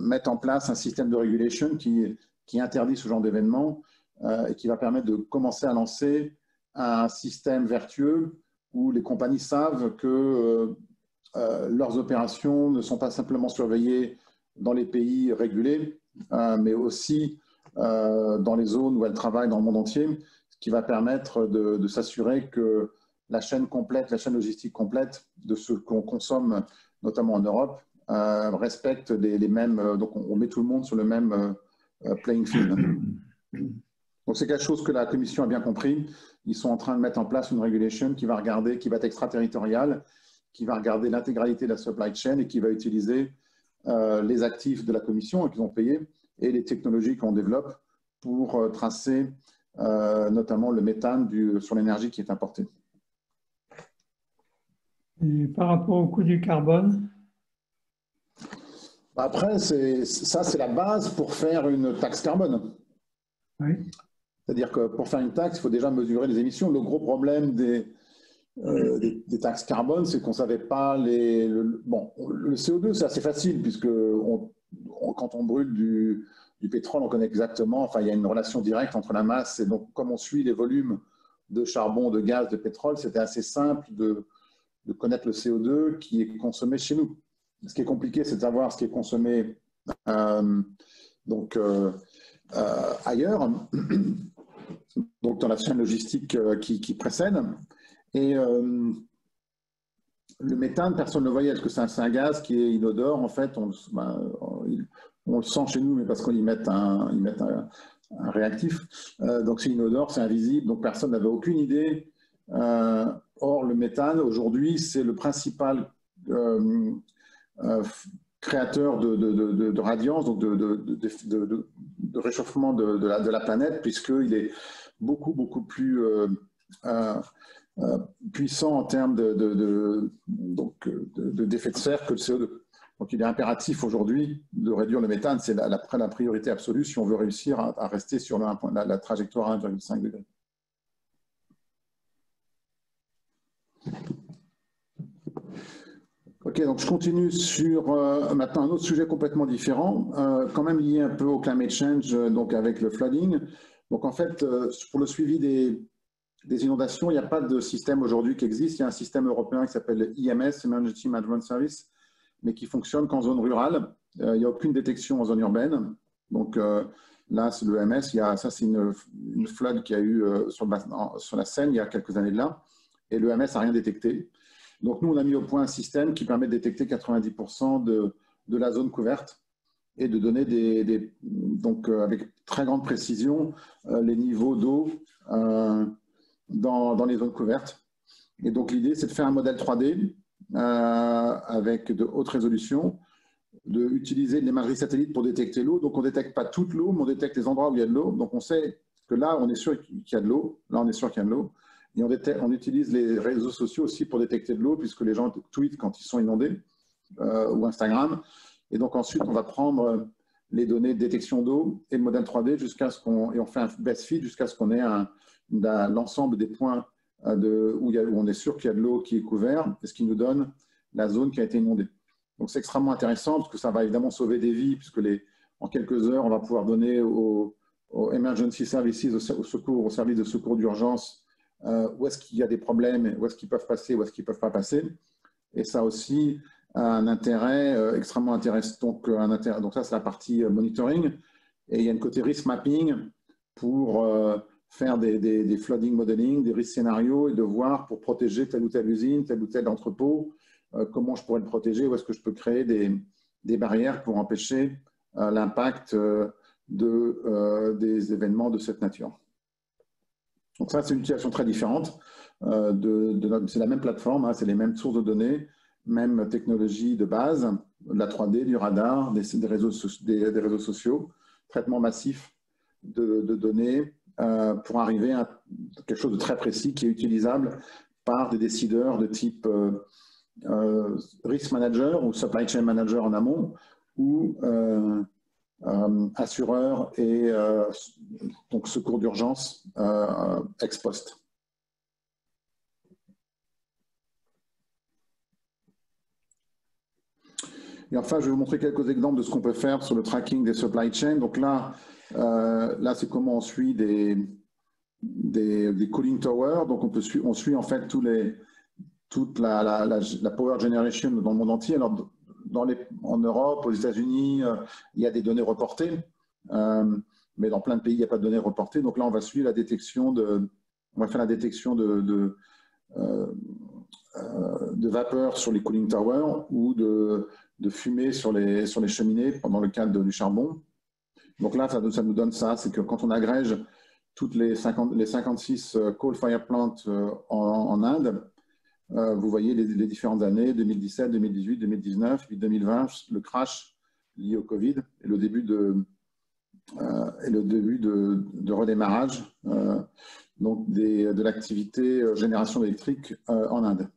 mette en place un système de régulation qui, qui interdit ce genre d'événements et qui va permettre de commencer à lancer un système vertueux où les compagnies savent que euh, euh, leurs opérations ne sont pas simplement surveillées dans les pays régulés, euh, mais aussi dans les zones où elles travaillent dans le monde entier, ce qui va permettre de, s'assurer que la chaîne complète, la chaîne logistique complète de ce qu'on consomme, notamment en Europe, respecte les, mêmes. Donc, on, met tout le monde sur le même playing field. Donc, c'est quelque chose que la Commission a bien compris ils sont en train de mettre en place une régulation qui va regarder, qui va être extraterritoriale, qui va regarder l'intégralité de la supply chain et qui va utiliser euh, les actifs de la commission qu'ils ont payés et les technologies qu'on développe pour euh, tracer euh, notamment le méthane du, sur l'énergie qui est importée. Et par rapport au coût du carbone? Après, ça, c'est la base pour faire une taxe carbone. Oui. C'est-à-dire que pour faire une taxe, il faut déjà mesurer les émissions. Le gros problème des, euh, des, taxes carbone, c'est qu'on ne savait pas les. Le, bon, le CO2, c'est assez facile, puisque quand on brûle du, du, pétrole, on connaît exactement, enfin, il y a une relation directe entre la masse, et donc, comme on suit les volumes de charbon, de gaz, de pétrole, c'était assez simple de, de, connaître le CO2 qui est consommé chez nous. Ce qui est compliqué, c'est de savoir ce qui est consommé euh, donc, euh, ailleurs donc dans la chaîne logistique euh, qui, précède. Et euh, le méthane, personne ne le voyait. Est-ce que c'est un, gaz qui est inodore En fait, on, ben, on, le sent chez nous, mais parce qu'on y met un, réactif. Euh, donc c'est inodore, c'est invisible, donc personne n'avait aucune idée. or, le méthane, aujourd'hui, c'est le principal créateur de, radiance, donc de, réchauffement de, la, la planète, puisqu'il est beaucoup, beaucoup plus euh, euh, euh, puissant en termes de, donc, d'effet de, serre que le CO2. Donc il est impératif aujourd'hui de réduire le méthane, c'est la, priorité absolue si on veut réussir à, rester sur la, la trajectoire à 1,5 degré. Ok, donc je continue sur maintenant un autre sujet complètement différent, quand même lié un peu au climate change, donc avec le flooding. Donc en fait, euh, pour le suivi des, inondations, il n'y a pas de système aujourd'hui qui existe. Il y a un système européen qui s'appelle IMS, Emergency Management Service, mais qui fonctionne qu'en zone rurale. Euh, il n'y a aucune détection en zone urbaine. Donc euh, là, c'est l'EMS. Ça, c'est une, une, flood qui a eu sur, la Seine il y a quelques années de là. Et l'EMS n'a rien détecté. Donc nous, on a mis au point un système qui permet de détecter 90% de, de la zone couverte et de donner des, donc euh, avec très grande précision euh, les niveaux d'eau euh, dans, dans, les zones couvertes. Et donc l'idée, c'est de faire un modèle 3D avec de haute résolution, d'utiliser l'imagerie satellite pour détecter l'eau. Donc on ne détecte pas toute l'eau, mais on détecte les endroits où il y a de l'eau. Donc on sait que là, on est sûr qu'il y a de l'eau. Là, on est sûr qu'il y a de l'eau. Et on, on, utilise les réseaux sociaux aussi pour détecter de l'eau, puisque les gens tweetent quand ils sont inondés, ou Instagram. Et donc ensuite, on va prendre euh, les données de détection d'eau et le modèle 3D jusqu'à ce qu'on et on fait un best fit jusqu'à ce qu'on ait l'ensemble des points euh, où, on est sûr qu'il y a de l'eau qui est couverte, et ce qui nous donne la zone qui a été inondée. Donc c'est extrêmement intéressant parce que ça va évidemment sauver des vies puisque les, en quelques heures, on va pouvoir donner aux, emergency services, au, secours, aux services de secours d'urgence, euh, où est-ce qu'il y a des problèmes, où est-ce qu'ils peuvent passer, où est-ce qu'ils ne peuvent pas passer. Et ça aussi, un intérêt euh, extrêmement intéressant. Donc, euh, un intérêt, donc ça, c'est la partie euh, monitoring. Et il y a une côté risk mapping pour faire des, des, flooding modeling, des risques scénarios et de voir pour protéger telle ou telle usine, tel ou tel entrepôt, comment je pourrais le protéger, où est-ce que je peux créer des, des barrières pour empêcher l'impact de, des événements de cette nature. Donc ça, c'est une situation très différente. de, c'est la même plateforme, hein, c'est les mêmes sources de données, même technologie de base, la 3D, du radar, des, réseaux, des, réseaux, sociaux, traitement massif de, données euh, pour arriver à quelque chose de très précis qui est utilisable par des décideurs de type euh, euh, risk manager ou supply chain manager en amont ou assureur et donc secours d'urgence ex post. Et enfin, je vais vous montrer quelques exemples de ce qu'on peut faire sur le tracking des supply chains. Donc là, euh, là c'est comment on suit des, des, cooling towers. Donc on, peut on suit en fait tous les, toute la, la, power generation dans le monde entier. Alors, dans les, en Europe, aux États-Unis, euh, il y a des données reportées, euh, mais dans plein de pays, il n'y a pas de données reportées. Donc là, on va suivre la détection de, faire la détection de, de, de vapeur sur les cooling towers ou de, de fumée sur les, sur les cheminées pendant le cadre du charbon. Donc là, ça, ça nous donne ça, c'est que quand on agrège toutes les, 50, les 56 euh, coal fire plants euh, en, Inde, euh, vous voyez les, différentes années, 2017, 2018, 2019, puis 2020, le crash lié au Covid et le début de, et le début de, redémarrage donc des, de l'activité génération électrique en Inde.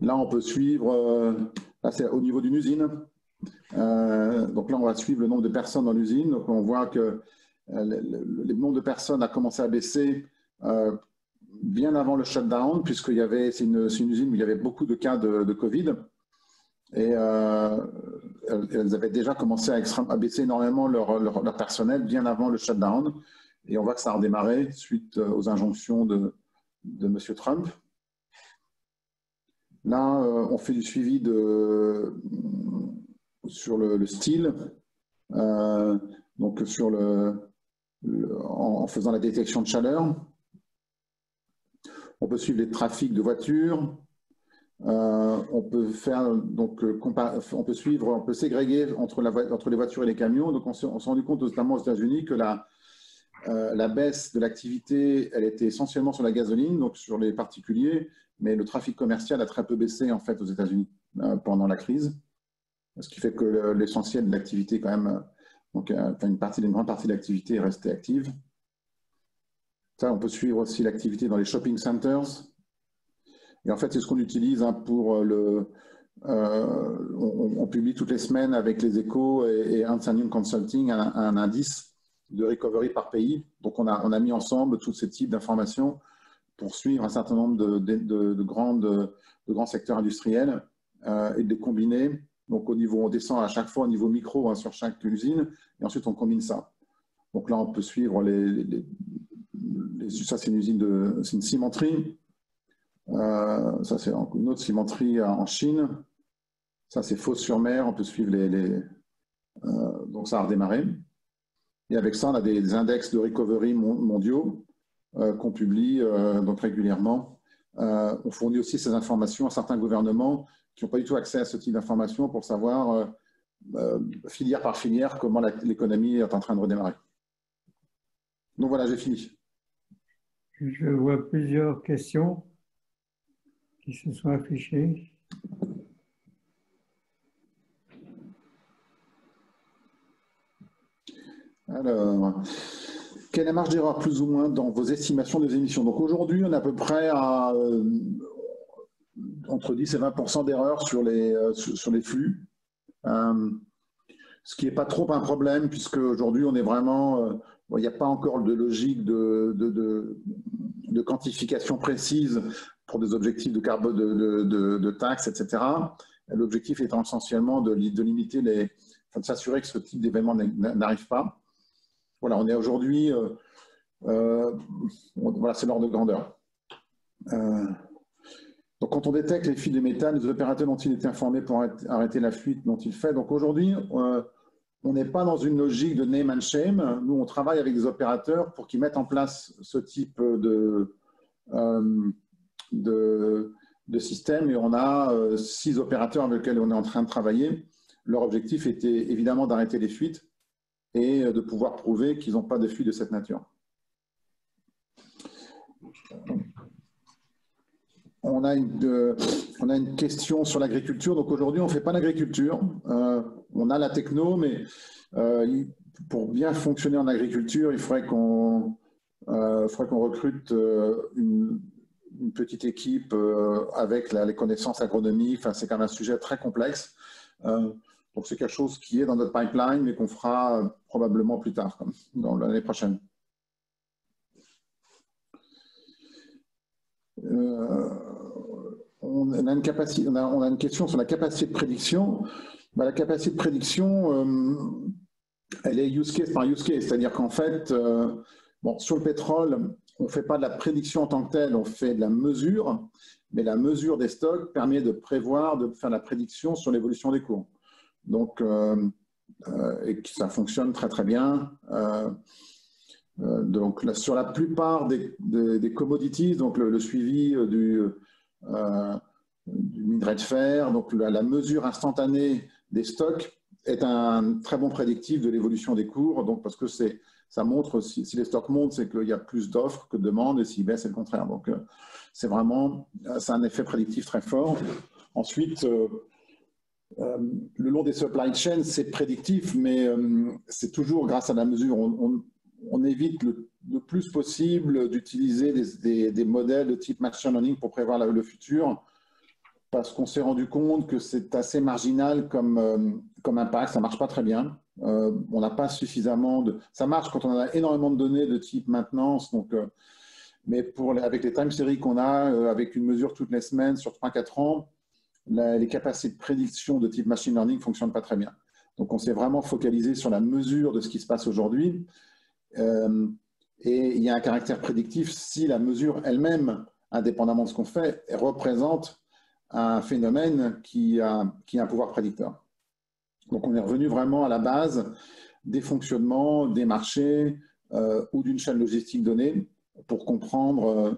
Là, on peut suivre, là c'est au niveau d'une usine. donc là, on va suivre le nombre de personnes dans l'usine. Donc on voit que le, nombre de personnes a commencé à baisser bien avant le shutdown, avait, c'est une, usine où il y avait beaucoup de cas de, Covid. Et elles avaient déjà commencé à, baisser énormément leur, leur, personnel bien avant le shutdown. Et on voit que ça a redémarré suite aux injonctions de, de M. Trump. Là, euh, on fait du suivi de, sur le, style, euh, donc sur le, en, faisant la détection de chaleur. On peut suivre les trafics de voitures. Euh, on peut faire donc on peut suivre, on peut ségréguer entre, les voitures et les camions. Donc on s'est rendu compte, notamment aux États-Unis, que la, euh, la baisse de l'activité, elle était essentiellement sur la gasoline, donc sur les particuliers, mais le trafic commercial a très peu baissé en fait aux États-Unis euh, pendant la crise, ce qui fait que l'essentiel de l'activité quand même, euh, donc une partie, une grande partie de l'activité est restée active. Ça, on peut suivre aussi l'activité dans les shopping centers. Et en fait, c'est ce qu'on utilise hein, pour le. on, publie toutes les semaines avec les échos et, et Young Consulting un indice de recovery par pays. Donc, on a, on a mis ensemble tous ces types d'informations pour suivre un certain nombre de, de, de grands secteurs industriels euh, et de les combiner. Donc, au niveau, on descend à chaque fois au niveau micro hein, sur chaque usine et ensuite on combine ça. Donc là, on peut suivre les, ça, c'est une usine de, c'est une cimenterie. Euh, ça, c'est une autre cimenterie en Chine. Ça, c'est Fos-sur-Mer. On peut suivre les, euh, donc ça a redémarré. Et avec ça, on a des, index de recovery mondiaux qu'on publie euh, donc régulièrement. Euh, on fournit aussi ces informations à certains gouvernements qui n'ont pas du tout accès à ce type d'informations pour savoir, filière par filière, comment l'économie est en train de redémarrer. Donc voilà, j'ai fini. Je vois plusieurs questions qui se sont affichées. Alors, quelle est la marge d'erreur plus ou moins dans vos estimations des émissions? Donc aujourd'hui, on est à peu près à euh, entre 10 et 20% d'erreur sur, les, euh, sur les flux. Euh, ce qui n'est pas trop un problème, puisque aujourd'hui, on est vraiment. il n'y a pas encore de logique de, de, quantification précise pour des objectifs de carbone, de, taxes, etc. L'objectif étant essentiellement de, limiter les. de s'assurer que ce type d'événement n'arrive pas. Voilà, on est aujourd'hui, euh, euh, voilà, c'est l'ordre de grandeur. Euh, donc, quand on détecte les fuites de méthane, les opérateurs ont-ils été informés pour arrêter la fuite dont il fait Donc, aujourd'hui, on n'est pas dans une logique de name and shame. Nous, on travaille avec des opérateurs pour qu'ils mettent en place ce type de, de, de, système. Et on a six opérateurs avec lesquels on est en train de travailler. Leur objectif était évidemment d'arrêter les fuites et de pouvoir prouver qu'ils n'ont pas de fuite de cette nature. On a, une, on a une question sur l'agriculture. Donc aujourd'hui, on ne fait pas d'agriculture. Euh, on a la techno, mais euh, pour bien fonctionner en agriculture, il faudrait qu'on euh, qu'on recrute une, petite équipe avec les connaissances agronomiques. Enfin, c'est quand même un sujet très complexe. Donc c'est quelque chose qui est dans notre pipeline, mais qu'on fera euh, probablement plus tard, dans l'année prochaine. Euh, on, a une capacité, on, a, une question sur la capacité de prédiction. Bah, la capacité de prédiction, euh, elle est use case par use case, c'est-à-dire qu'en fait, bon, sur le pétrole, on ne fait pas de la prédiction en tant que telle, on fait de la mesure, mais la mesure des stocks permet de prévoir, de faire la prédiction sur l'évolution des cours. Donc, euh, euh, et ça fonctionne très très bien. Euh, donc, sur la plupart des, commodities, donc le, suivi du, du minerai de fer, donc la, mesure instantanée des stocks est un très bon prédictif de l'évolution des cours, donc parce que c'est ça montre si, si, les stocks montent, c'est qu'il y a plus d'offres que de demandes, et s'ils baissent, c'est le contraire. Donc, c'est vraiment, c'est un effet prédictif très fort. Ensuite, euh, le long des supply chains, c'est prédictif, mais euh, c'est toujours grâce à la mesure. On, évite le, plus possible d'utiliser des, modèles de type machine learning pour prévoir le futur. parce qu'on s'est rendu compte que c'est assez marginal comme, comme impact, ça ne marche pas très bien. on n'a pas suffisamment. Ça marche quand on a énormément de données de type maintenance, donc, mais avec les time series qu'on a, avec une mesure toutes les semaines sur 3-4 ans, les capacités de prédiction de type machine learning ne fonctionnent pas très bien. Donc on s'est vraiment focalisé sur la mesure de ce qui se passe aujourd'hui. Euh, et il y a un caractère prédictif si la mesure elle-même, indépendamment de ce qu'on fait, représente un phénomène qui a, qui a un pouvoir prédicteur. Donc on est revenu vraiment à la base des fonctionnements des marchés euh, ou d'une chaîne logistique donnée pour comprendre euh,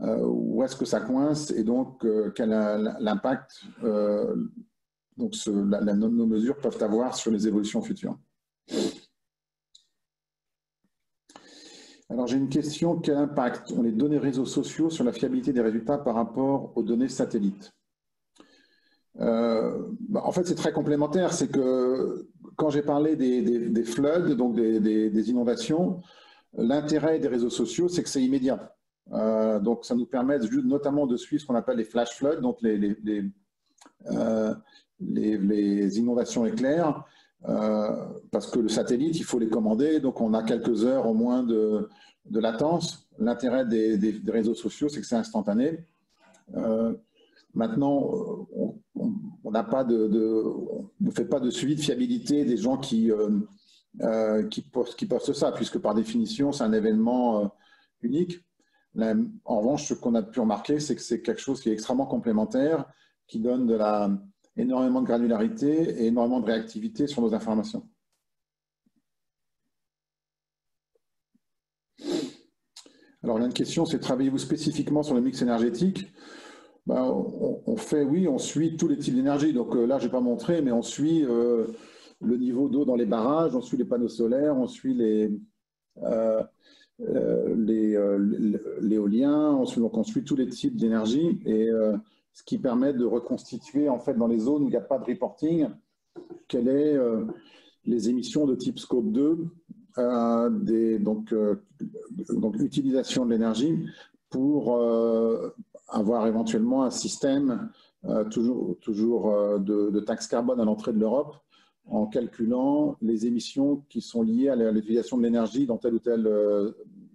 où est-ce que ça coince et donc quel est l'impact donc la, nos mesures peuvent avoir sur les évolutions futures. Alors j'ai une question, quel impact ont les données réseaux sociaux sur la fiabilité des résultats par rapport aux données satellites? Euh, bah, En fait c'est très complémentaire, c'est que quand j'ai parlé des, floods, donc des, inondations, l'intérêt des réseaux sociaux c'est que c'est immédiat. Euh, donc ça nous permet notamment de suivre ce qu'on appelle les flash floods, donc les, euh, inondations éclair, euh, parce que le satellite, il faut les commander, donc on a quelques heures au moins de, latence. L'intérêt des, réseaux sociaux, c'est que c'est instantané. Maintenant, on ne fait pas de suivi de fiabilité des gens qui, qui, qui postent ça, puisque par définition, c'est un événement unique. En revanche, ce qu'on a pu remarquer, c'est que c'est quelque chose qui est extrêmement complémentaire, qui donne énormément de granularité et énormément de réactivité sur nos informations. Alors, là, une question, c'est travaillez-vous spécifiquement sur le mix énergétique? Ben, on, fait, oui, on suit tous les types d'énergie. Donc euh, là, je n'ai pas montré, mais on suit euh, le niveau d'eau dans les barrages, on suit les panneaux solaires, on suit les, euh, l'éolien, on, on, suit tous les types d'énergie. Et ce qui permet de reconstituer en fait dans les zones où il n'y a pas de reporting, quelles est euh, les émissions de type scope 2, euh, des, donc, euh, donc utilisation de l'énergie pour avoir éventuellement un système toujours, toujours de, de taxe carbone à l'entrée de l'Europe en calculant les émissions qui sont liées à l'utilisation de l'énergie dans telle ou telle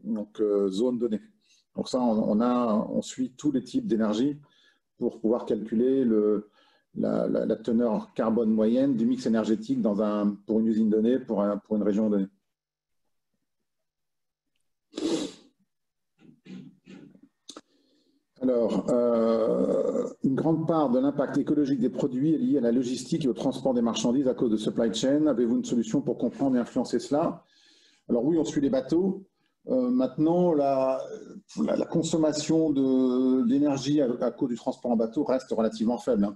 donc, zone donnée. Donc ça, on, a, suit tous les types d'énergie pour pouvoir calculer le, la, teneur carbone moyenne du mix énergétique dans un, pour une usine donnée, pour une région donnée. Alors, euh, une grande part de l'impact écologique des produits est liée à la logistique et au transport des marchandises à cause de supply chain. Avez-vous une solution pour comprendre et influencer cela? Alors oui, on suit les bateaux. Euh, maintenant, la, consommation d'énergie à, cause du transport en bateau reste relativement faible. Hein.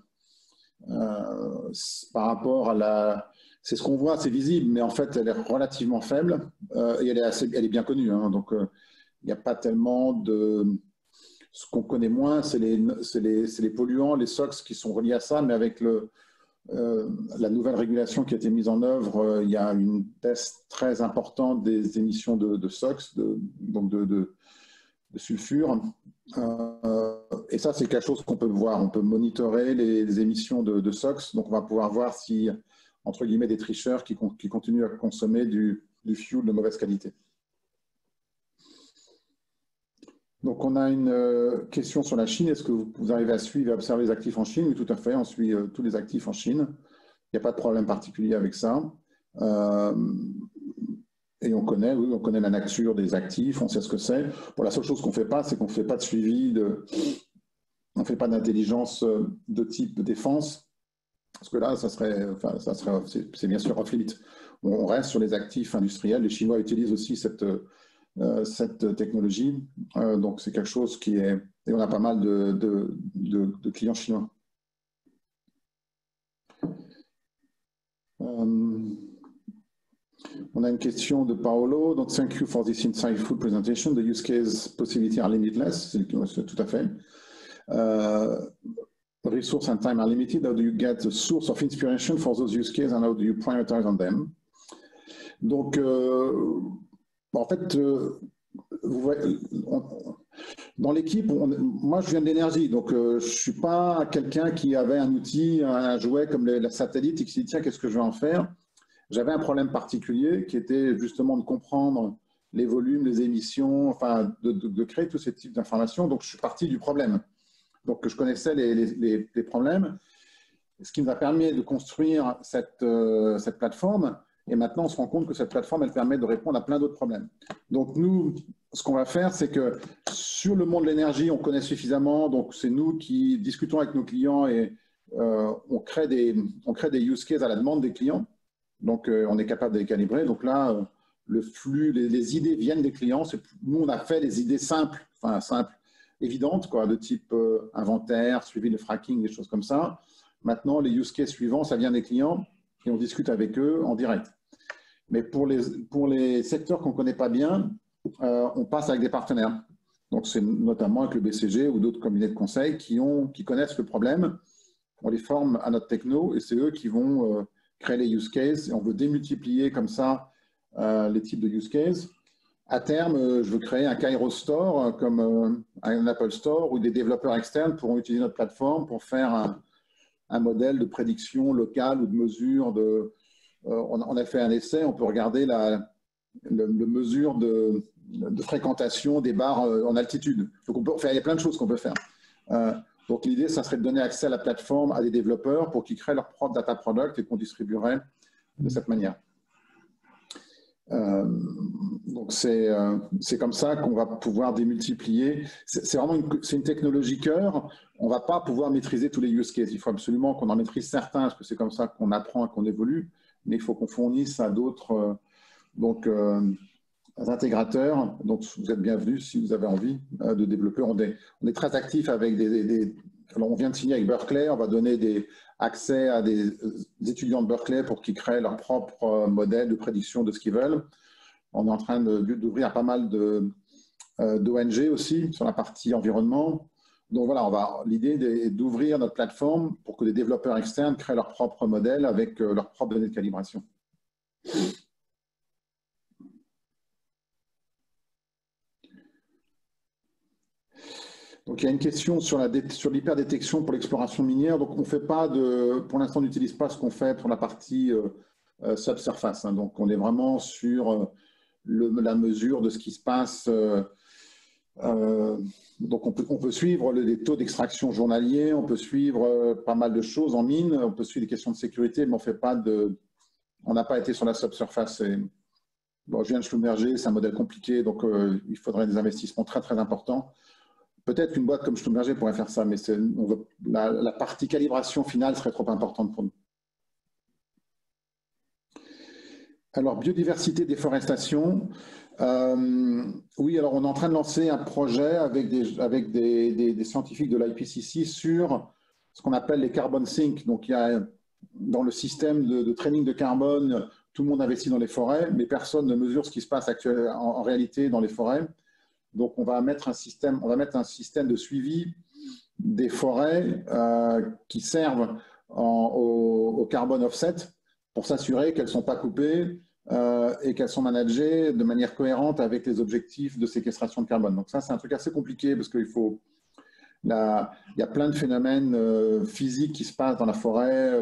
Euh, par rapport à la... C'est ce qu'on voit, c'est visible, mais en fait, elle est relativement faible et elle est, assez, elle est bien connue. Hein. donc, il n'y a pas tellement de... Ce qu'on connaît moins, c'est les, polluants, les SOx qui sont reliés à ça, mais avec euh, la nouvelle régulation qui a été mise en œuvre, euh, il y a une baisse très importante des émissions de, SOX, de, donc de, sulfure. Euh, et ça, c'est quelque chose qu'on peut voir. On peut monitorer les, émissions de, SOX. Donc, on va pouvoir voir si, entre guillemets, des tricheurs qui, qui continuent à consommer du, du fuel de mauvaise qualité. Donc, on a une euh, question sur la Chine. Est-ce que vous, arrivez à suivre et observer les actifs en Chine? Oui, tout à fait. On suit euh, tous les actifs en Chine. Il n'y a pas de problème particulier avec ça. Euh, et on connaît, oui, on connaît la nature des actifs, on sait ce que c'est. La seule chose qu'on ne fait pas, c'est qu'on ne fait pas de suivi, on ne fait pas d'intelligence de type défense. Parce que là, ça serait, ça serait, c'est bien sûr off limit. On reste sur les actifs industriels. Les Chinois utilisent aussi cette cette technologie. Euh, donc, c'est quelque chose qui est... Et on a pas mal de, clients chinois. Euh, on a une question de Paolo. Donc, thank you for this insightful presentation. The use case possibility are limitless. Tout à fait. Uh, resource and time are limited. How do you get the source of inspiration for those use cases and how do you prioritize on them? Donc, en fait, euh, Dans l'équipe, moi je viens de l'énergie, donc je ne suis pas quelqu'un qui avait un outil, un jouet comme la satellite et qui s'est dit tiens, qu'est-ce que je vais en faire? J'avais un problème particulier qui était justement de comprendre les volumes, les émissions, enfin de, créer tous ces types d'informations. Donc je suis parti du problème. Donc je connaissais les, problèmes, ce qui nous a permis de construire cette, cette plateforme et maintenant, on se rend compte que cette plateforme, elle permet de répondre à plein d'autres problèmes. Donc, nous, ce qu'on va faire, c'est que sur le monde de l'énergie, on connaît suffisamment. Donc, c'est nous qui discutons avec nos clients et euh, on, crée des, on crée des use cases à la demande des clients. Donc, euh, on est capable de les calibrer. Donc là, euh, le flux, les, idées viennent des clients. Nous, on a fait des idées simples, enfin simples, évidentes, quoi, de type inventaire, suivi de fracking, des choses comme ça. Maintenant, les use cases suivants, ça vient des clients et on discute avec eux en direct. Mais pour les, pour les secteurs qu'on ne connaît pas bien, euh, on passe avec des partenaires. Donc, c'est notamment avec le BCG ou d'autres cabinets de conseil qui, ont, qui connaissent le problème. On les forme à notre techno et c'est eux qui vont euh, créer les use cases. Et on veut démultiplier comme ça euh, les types de use cases. À terme, je veux créer un Cairo Store comme un Apple Store où des développeurs externes pourront utiliser notre plateforme pour faire un, un modèle de prédiction locale ou de mesure de, euh, on, a fait un essai, on peut regarder la, mesure de, fréquentation des barres euh, en altitude. Donc on peut faire, il y a plein de choses qu'on peut faire. Euh, donc l'idée, ça serait de donner accès à la plateforme à des développeurs pour qu'ils créent leur propre data product et qu'on distribuerait de cette manière. Donc c'est comme ça qu'on va pouvoir démultiplier. C'est vraiment une, une technologie cœur. On ne va pas pouvoir maîtriser tous les use cases. Il faut absolument qu'on en maîtrise certains, parce que c'est comme ça qu'on apprend et qu'on évolue mais il faut qu'on fournisse à d'autres euh, donc, euh, intégrateurs. Donc, vous êtes bienvenus si vous avez envie euh, de développer. On est, on est très actif avec des, alors, on vient de signer avec Berkeley, on va donner des accès à des, étudiants de Berkeley pour qu'ils créent leur propre modèle de prédiction de ce qu'ils veulent. On est en train d'ouvrir pas mal d'ONG aussi sur la partie environnement. Donc voilà, l'idée est d'ouvrir notre plateforme pour que les développeurs externes créent leur propre modèle avec euh, leurs propres données de calibration. Donc il y a une question sur l'hyperdétection pour l'exploration minière. Donc on fait pas de, pour l'instant on n'utilise pas ce qu'on fait pour la partie euh, euh, subsurface. Hein. Donc on est vraiment sur la mesure de ce qui se passe donc on peut, suivre les taux d'extraction journaliers, on peut suivre euh, pas mal de choses en mine, on peut suivre des questions de sécurité, mais on fait pas de, on n'a pas été sur la subsurface. Bon, je viens de Schlumberger, c'est un modèle compliqué, donc euh, il faudrait des investissements très très importants. Peut-être qu'une boîte comme Schlumberger pourrait faire ça, mais la, partie calibration finale serait trop importante pour nous. Alors, biodiversité, déforestation. Euh, oui, alors on est en train de lancer un projet avec des, scientifiques de l'IPCC sur ce qu'on appelle les carbon sinks. Donc, il y a dans le système de, training de carbone, tout le monde investit dans les forêts, mais personne ne mesure ce qui se passe en, réalité dans les forêts. Donc, on va mettre un système, de suivi des forêts euh, qui servent au, carbone offset pour s'assurer qu'elles ne sont pas coupées, euh, et qu'elles sont managées de manière cohérente avec les objectifs de séquestration de carbone. Donc ça, c'est un truc assez compliqué parce qu'il faut... y a plein de phénomènes euh, physiques qui se passent dans la forêt,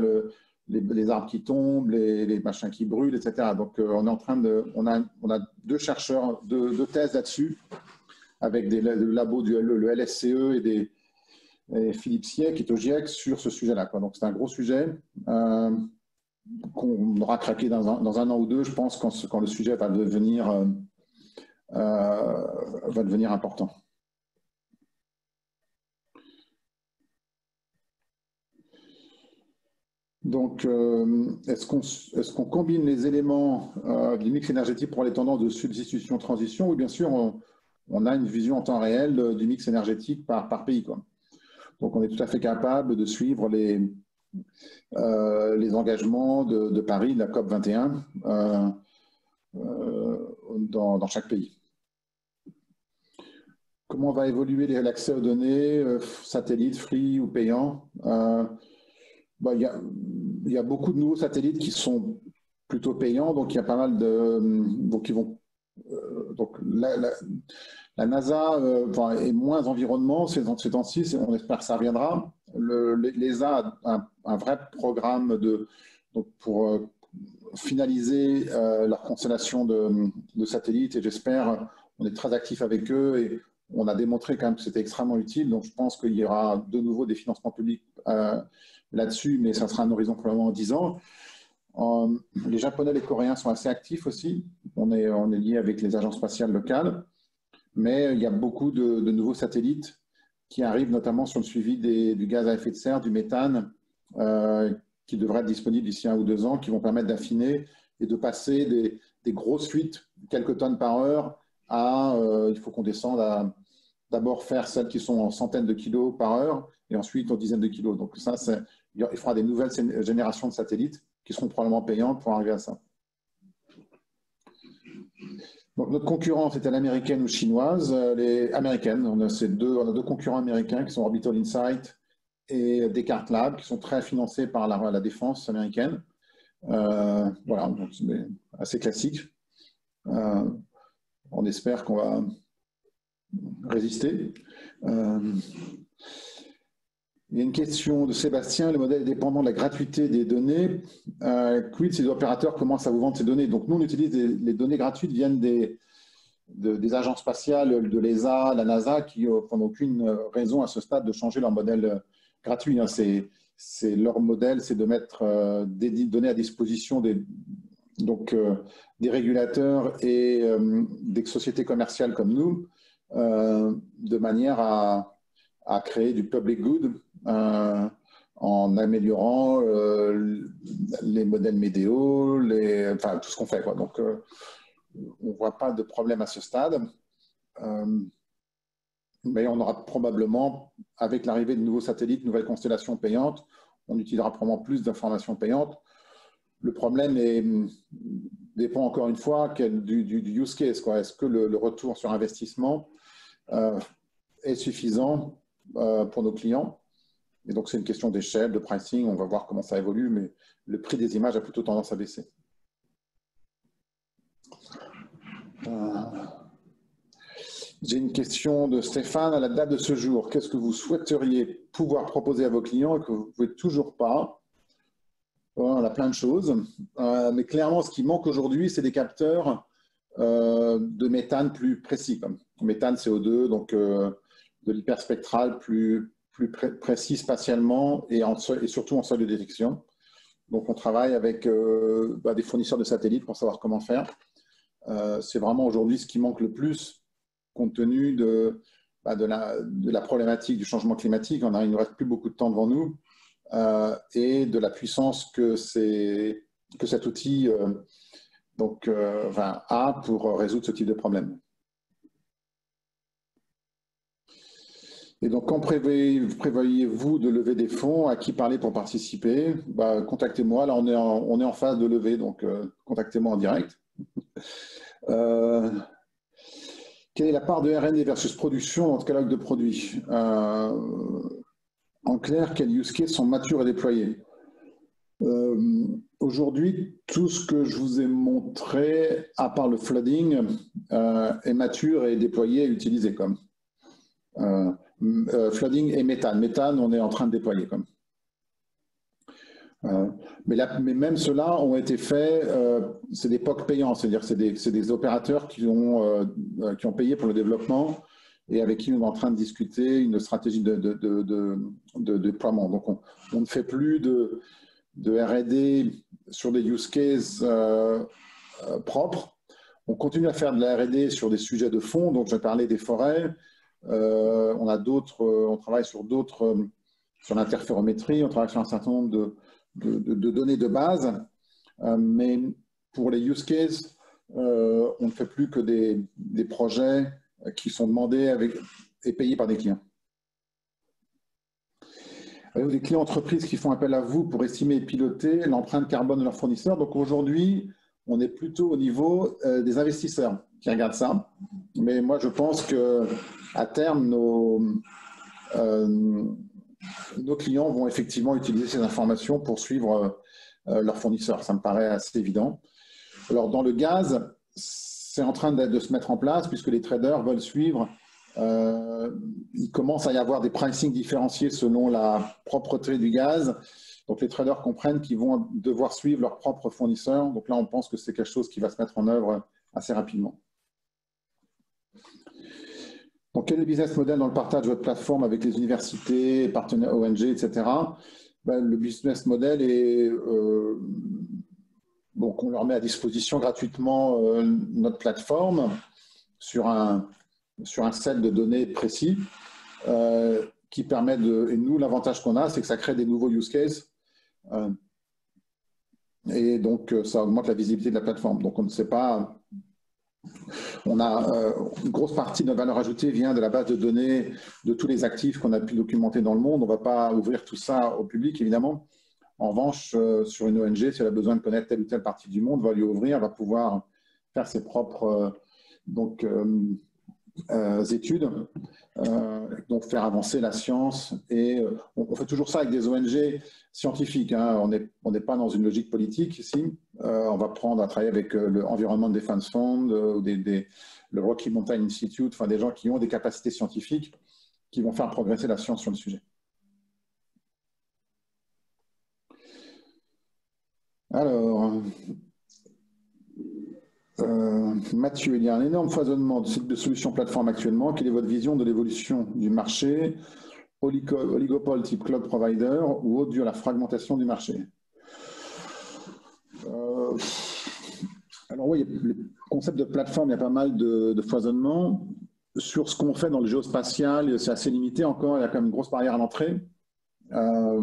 les, arbres qui tombent, les, machins qui brûlent, etc. Donc on est en train de... On a deux chercheurs, deux, thèses là-dessus, avec des, le du le, LSCE et des... Philippe Siek au GIEC sur ce sujet-là. Donc c'est un gros sujet qu'on aura craqué dans un, an ou deux, je pense, quand, le sujet va devenir, euh, euh, important. Donc, euh, est-ce qu'on combine les éléments du mix énergétique pour les tendances de substitution-transition Oui, bien sûr, on, a une vision en temps réel du mix énergétique par, par pays. Quoi. Donc, on est tout à fait capable de suivre les, euh, les engagements de, Paris, de la COP 21, euh, euh, dans, chaque pays. Comment va évoluer l'accès aux données, satellites, free ou payants bah, Il y, a beaucoup de nouveaux satellites qui sont plutôt payants, donc il y a pas mal de... Donc, ils vont, donc La NASA est moins environnement ces, temps-ci, on espère que ça reviendra. L'ESA a un, vrai programme de, pour finaliser leur constellation de, satellites et j'espère, on est très actif avec eux et on a démontré quand même que c'était extrêmement utile. Donc, je pense qu'il y aura de nouveau des financements publics euh, là-dessus, mais ça sera un horizon probablement 10 ans. Euh, les Japonais et les Coréens sont assez actifs aussi. On est, on est lié avec les agences spatiales locales, mais il y a beaucoup de, nouveaux satellites qui arrivent notamment sur le suivi du gaz à effet de serre, du méthane, euh, qui devraient être disponibles d'ici un ou deux ans, qui vont permettre d'affiner et de passer des, des grosses fuites, quelques tonnes par heure, à, il faut qu'on descende à d'abord faire celles qui sont en centaines de kilos par heure et ensuite en dizaines de kilos. Donc ça, il faudra des nouvelles générations de satellites qui seront probablement payantes pour arriver à ça. Donc notre concurrence était l'américaine ou chinoise. Euh, les américaines, on a, deux, concurrents américains qui sont Orbital Insight et Descartes Lab, qui sont très financés par la, défense américaine. Euh, voilà, c'est assez classique. Euh, on espère qu'on va résister. Il y a une question de Sébastien, le modèle est dépendant de la gratuité des données. Euh, quid si les opérateurs commencent à vous vendre ces données? Donc nous, on utilise les données gratuites viennent des, des agences spatiales, de l'ESA, la NASA, qui n'ont aucune raison à ce stade de changer leur modèle gratuit. Hein. C'est leur modèle, c'est de mettre euh, des données à disposition des, des régulateurs et des sociétés commerciales comme nous euh, de manière à, créer du public good euh, en améliorant euh, les modèles enfin tout ce qu'on fait. Donc, on ne voit pas de problème à ce stade. mais on aura probablement, avec l'arrivée de nouveaux satellites, nouvelles constellations payantes, on utilisera probablement plus d'informations payantes. Le problème est, dépend encore une fois du, use case. Est-ce que le, retour sur investissement euh, est suffisant euh, pour nos clients? Et donc, c'est une question d'échelle, de pricing. On va voir comment ça évolue, mais le prix des images a plutôt tendance à baisser. Euh, j'ai une question de Stéphane. À la date de ce jour, qu'est-ce que vous souhaiteriez pouvoir proposer à vos clients et que vous ne pouvez toujours pas? On a plein de choses. mais clairement, ce qui manque aujourd'hui, c'est des capteurs de méthane plus précis méthane, CO2, donc euh, de l'hyperspectral plus, plus précis spatialement et, surtout en seuil de détection. Donc on travaille avec euh, bah, des fournisseurs de satellites pour savoir comment faire. Euh, c'est vraiment aujourd'hui ce qui manque le plus compte tenu de, bah, la, problématique du changement climatique. Il ne reste plus beaucoup de temps devant nous et de la puissance que, cet outil a pour résoudre ce type de problème. Et donc, quand prévoyez-vous de lever des fonds À qui parler pour participer? Bah, Contactez-moi. Là, on est, en, en phase de lever, donc euh, contactez-moi en direct. Euh, quelle est la part de R&D versus production le catalogue de produits? Euh, En clair, quels use cases sont matures et déployés Aujourd'hui, tout ce que je vous ai montré, à part le flooding, est mature et déployé et utilisé comme. Euh, flooding et méthane. Méthane, on est en train de déployer. Comme. Euh, mais, même ceux-là ont été faits, euh, c'est des POC payants, c'est-à-dire c'est des, opérateurs qui ont, qui ont payé pour le développement et avec qui on est en train de discuter une stratégie de, déploiement. Donc on, ne fait plus de, RD sur des use cases propres. On continue à faire de la RD sur des sujets de fond, donc je parlais des forêts, euh, on a d'autres, euh, on travaille sur d'autres, euh, sur l'interférométrie, on travaille sur un certain nombre de, données de base, mais pour les use cases, on ne fait plus que des, projets qui sont demandés et payés par des clients. Avez-vous des clients entreprises qui font appel à vous pour estimer et piloter l'empreinte carbone de leurs fournisseurs. Donc aujourd'hui, on est plutôt au niveau des investisseurs qui regardent ça. Mais moi, je pense que à terme, nos, euh, nos clients vont effectivement utiliser ces informations pour suivre euh, leurs fournisseurs. Ça me paraît assez évident. Alors, dans le gaz, c'est en train de, se mettre en place puisque les traders veulent suivre. Euh, il commence à y avoir des pricing différenciés selon la propreté du gaz. Donc les traders comprennent qu'ils vont devoir suivre leurs propres fournisseurs. Donc là, on pense que c'est quelque chose qui va se mettre en œuvre assez rapidement. Donc, quel est le business model dans le partage de votre plateforme avec les universités, partenaires ONG, etc. Ben, le business model est euh, on leur met à disposition gratuitement euh, notre plateforme sur un, sur un set de données précis euh, qui permet de. Et nous, l'avantage qu'on a, c'est que ça crée des nouveaux use cases. et donc, ça augmente la visibilité de la plateforme. Donc, on ne sait pas on a euh, une grosse partie de notre valeur ajoutée vient de la base de données de tous les actifs qu'on a pu documenter dans le monde. On ne va pas ouvrir tout ça au public, évidemment. En revanche, euh, sur une ONG, si elle a besoin de connaître telle ou telle partie du monde, va lui ouvrir, va pouvoir faire ses propres euh, donc, études, donc faire avancer la science. Et on, fait toujours ça avec des ONG scientifiques. Hein. On n'est pas dans une logique politique ici. Euh, on va prendre à travailler avec euh, l'Environnement Defense Fund euh, ou le Rocky Mountain Institute, enfin des gens qui ont des capacités scientifiques qui vont faire progresser la science sur le sujet. Alors, Mathieu, il y a un énorme foisonnement de solutions plateformes actuellement. Quelle est votre vision de l'évolution du marché Oligopole type cloud provider ou autre dû à la fragmentation du marché euh, alors oui, le concept de plateforme, il y a pas mal de, foisonnement. Sur ce qu'on fait dans le géospatial, c'est assez limité encore, il y a quand même une grosse barrière à l'entrée. Euh,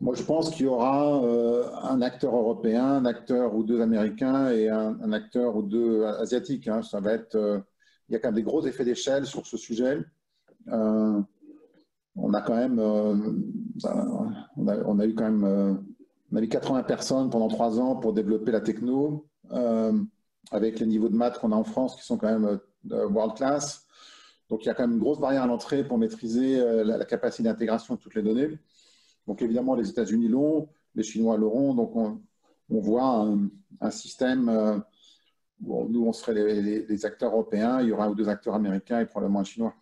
moi, je pense qu'il y aura euh, un acteur européen, un acteur ou deux américains et un, acteur ou deux asiatiques. Hein. Ça va être, il y a quand même des gros effets d'échelle sur ce sujet. on a quand même, on a, eu quand même on a eu 80 personnes pendant trois ans pour développer la techno, euh, avec les niveaux de maths qu'on a en France qui sont quand même euh, world class. Donc il y a quand même une grosse barrière à l'entrée pour maîtriser euh, la, capacité d'intégration de toutes les données. Donc évidemment, les États-Unis l'ont, les Chinois l'auront. Donc on, voit un, système où nous, on serait les, acteurs européens, il y aura un ou deux acteurs américains et probablement un chinois.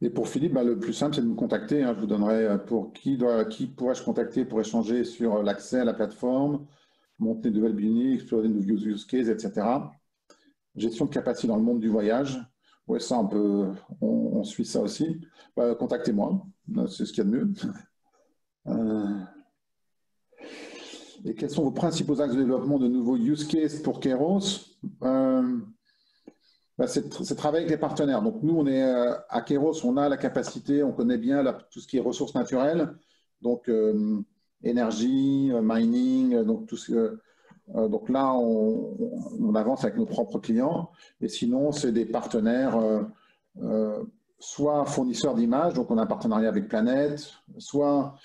Et pour Philippe, bah, le plus simple, c'est de me contacter. Hein. Je vous donnerai euh, pour qui, qui pourrais-je contacter pour échanger sur euh, l'accès à la plateforme, monter de nouvelles explorer de nouveaux use cases, etc. Gestion de capacité dans le monde du voyage. Oui, ça, on peut, on, suit ça aussi. Bah, contactez-moi, c'est ce qu'il y a de mieux. Euh, et quels sont vos principaux axes de développement de nouveaux use cases pour Keros bah, c'est travailler avec les partenaires. Donc nous, on est euh, à Keros, on a la capacité, on connaît bien tout ce qui est ressources naturelles, donc euh, énergie, euh, mining, donc tout ce, donc là, on, avance avec nos propres clients. Et sinon, c'est des partenaires, soit fournisseurs d'images, donc on a un partenariat avec Planète, soit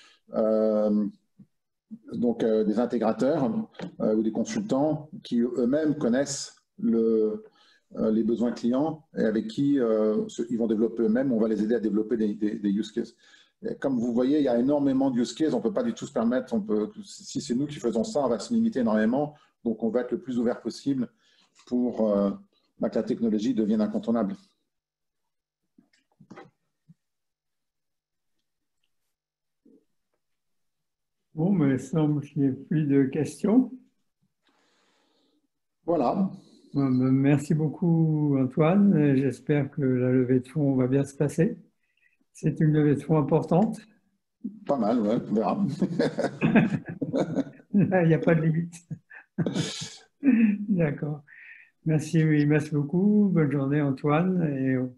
donc des intégrateurs ou des consultants qui eux-mêmes connaissent le, euh, les besoins clients et avec qui euh, ils vont développer eux-mêmes. On va les aider à développer des, use cases. Comme vous voyez, il y a énormément de use cases. On ne peut pas du tout se permettre. On peut, si c'est nous qui faisons ça, on va se limiter énormément. Donc, on va être le plus ouvert possible pour euh, bah, que la technologie devienne incontournable. Bon, mais il semble qu'il n'y ait plus de questions. Voilà. Ben, merci beaucoup Antoine. J'espère que la levée de fonds va bien se passer. C'est une levée de fonds importante. Pas mal, ouais, on verra. Il n'y a pas de limite. D'accord. Merci, oui, merci beaucoup. Bonne journée Antoine et au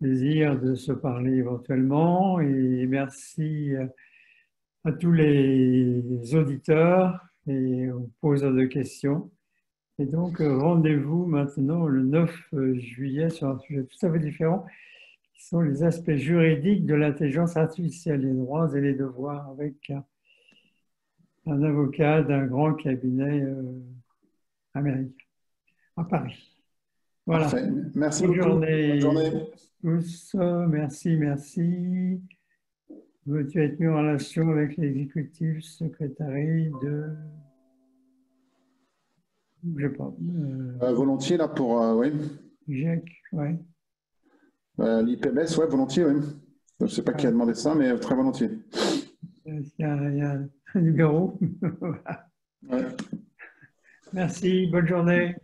plaisir de se parler éventuellement. Et merci à tous les auditeurs et aux poseurs de questions. Et donc, euh, rendez-vous maintenant le 9 euh, juillet sur un sujet tout à fait différent, qui sont les aspects juridiques de l'intelligence artificielle, les droits et les devoirs, avec un, avocat d'un grand cabinet euh, américain à Paris. Voilà. Merci Bonne beaucoup. Journée. Bonne journée. merci, merci. Veux-tu être mis en relation avec l'exécutif secrétaire de Je sais pas. Euh, volontiers, là, pour. oui. GIEC, oui. L'IPMS, oui, volontiers, oui. Je ne sais pas qui a demandé ça, mais très volontiers. Il y a, il y a un numéro. ouais. Merci, bonne journée.